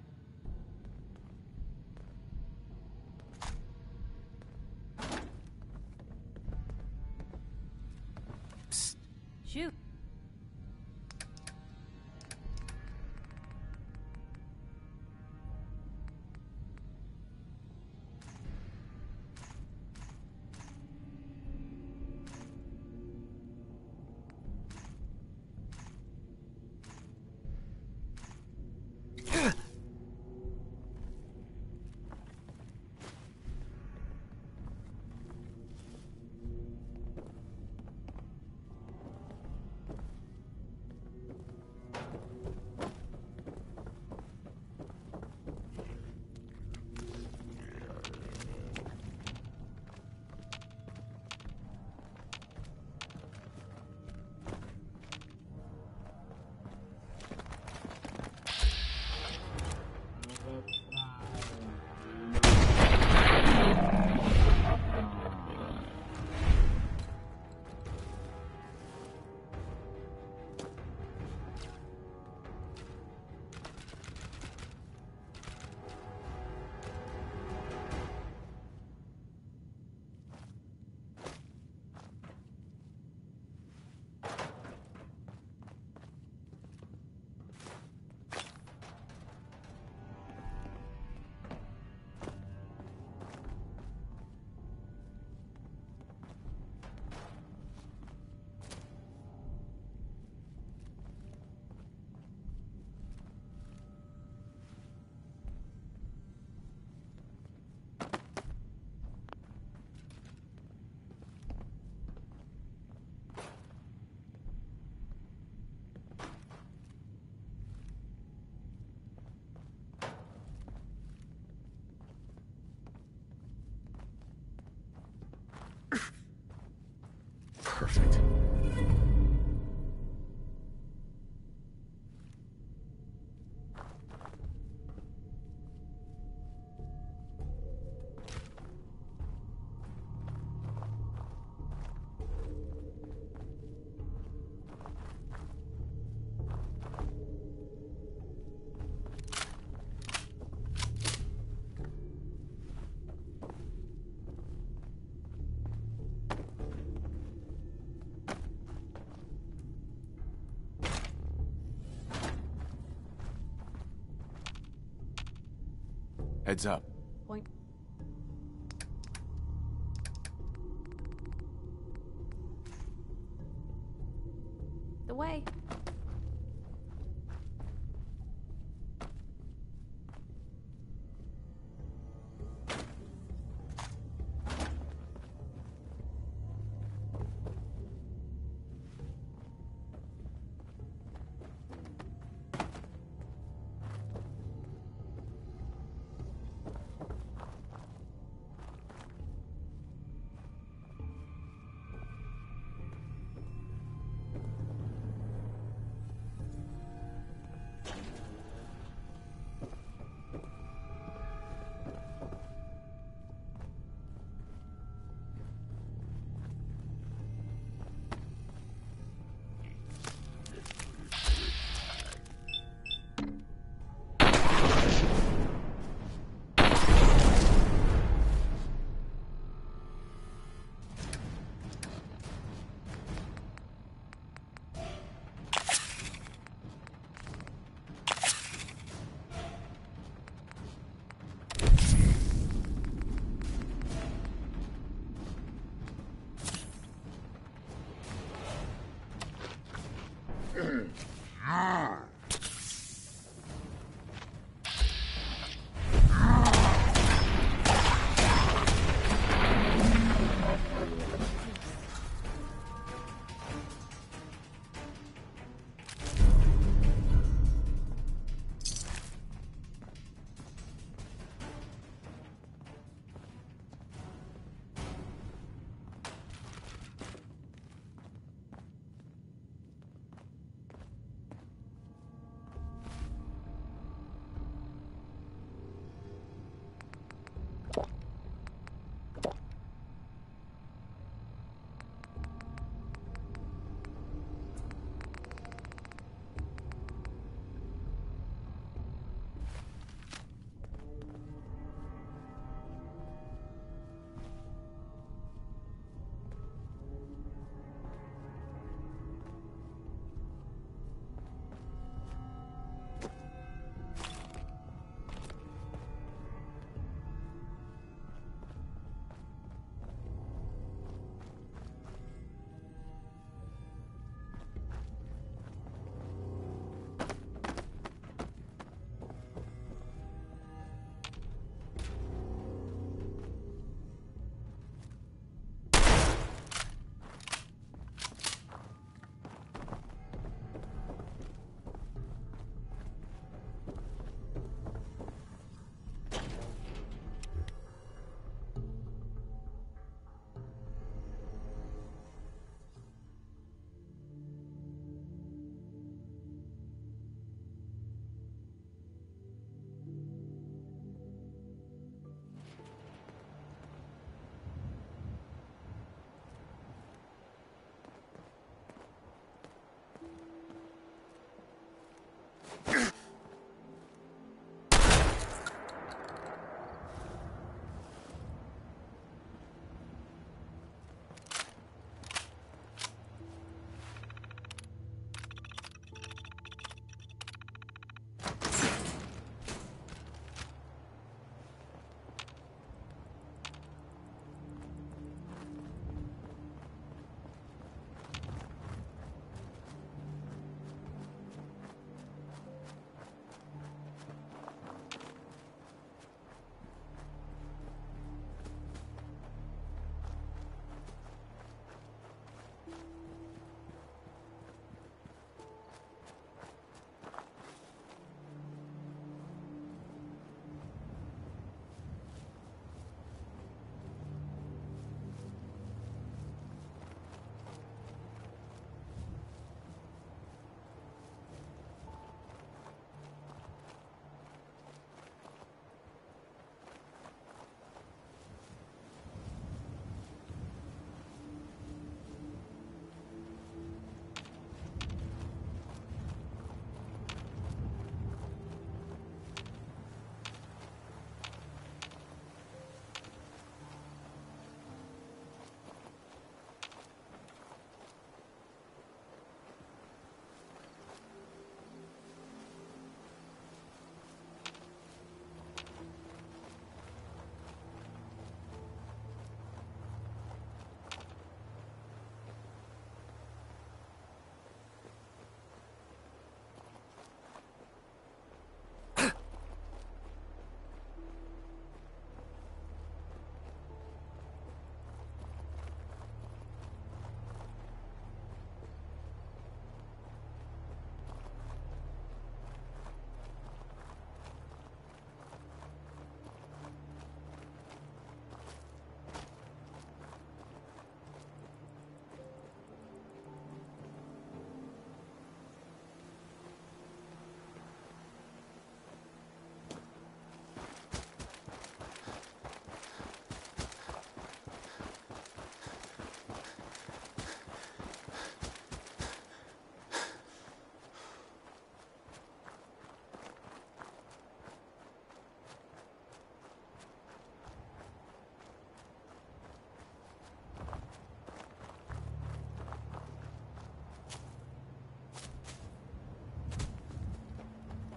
Heads up.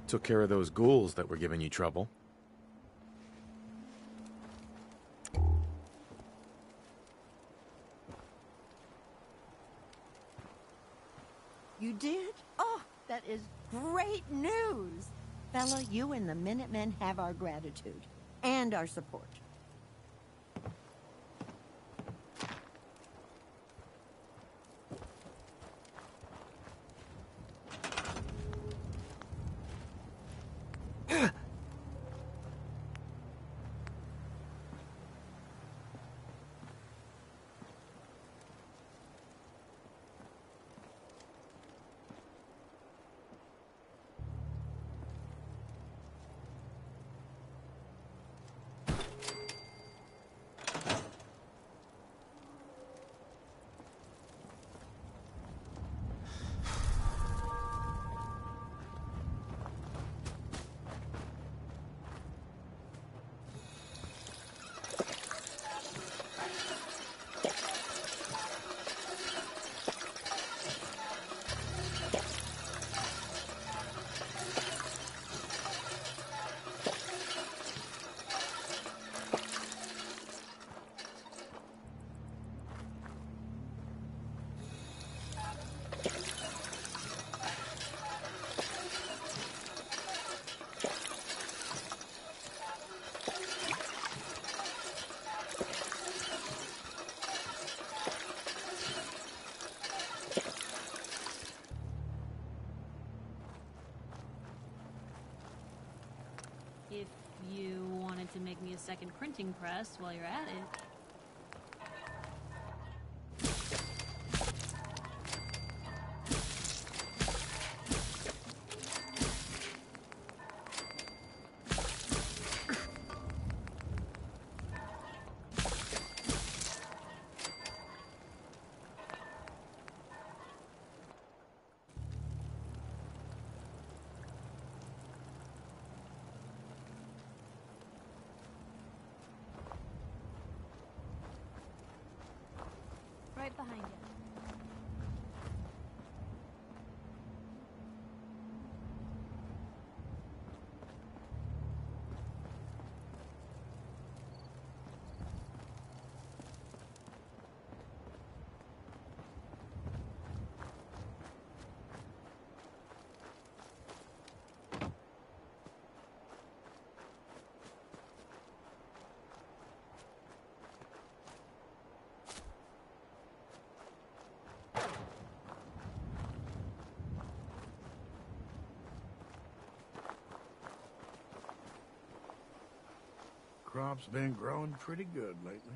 Took care of those ghouls that were giving you trouble. You did? Oh, that is great news. Fella, you and the Minutemen have our gratitude and our support. If you wanted to make me a second printing press while you're at it. Right behind you. Crop's been growing pretty good lately.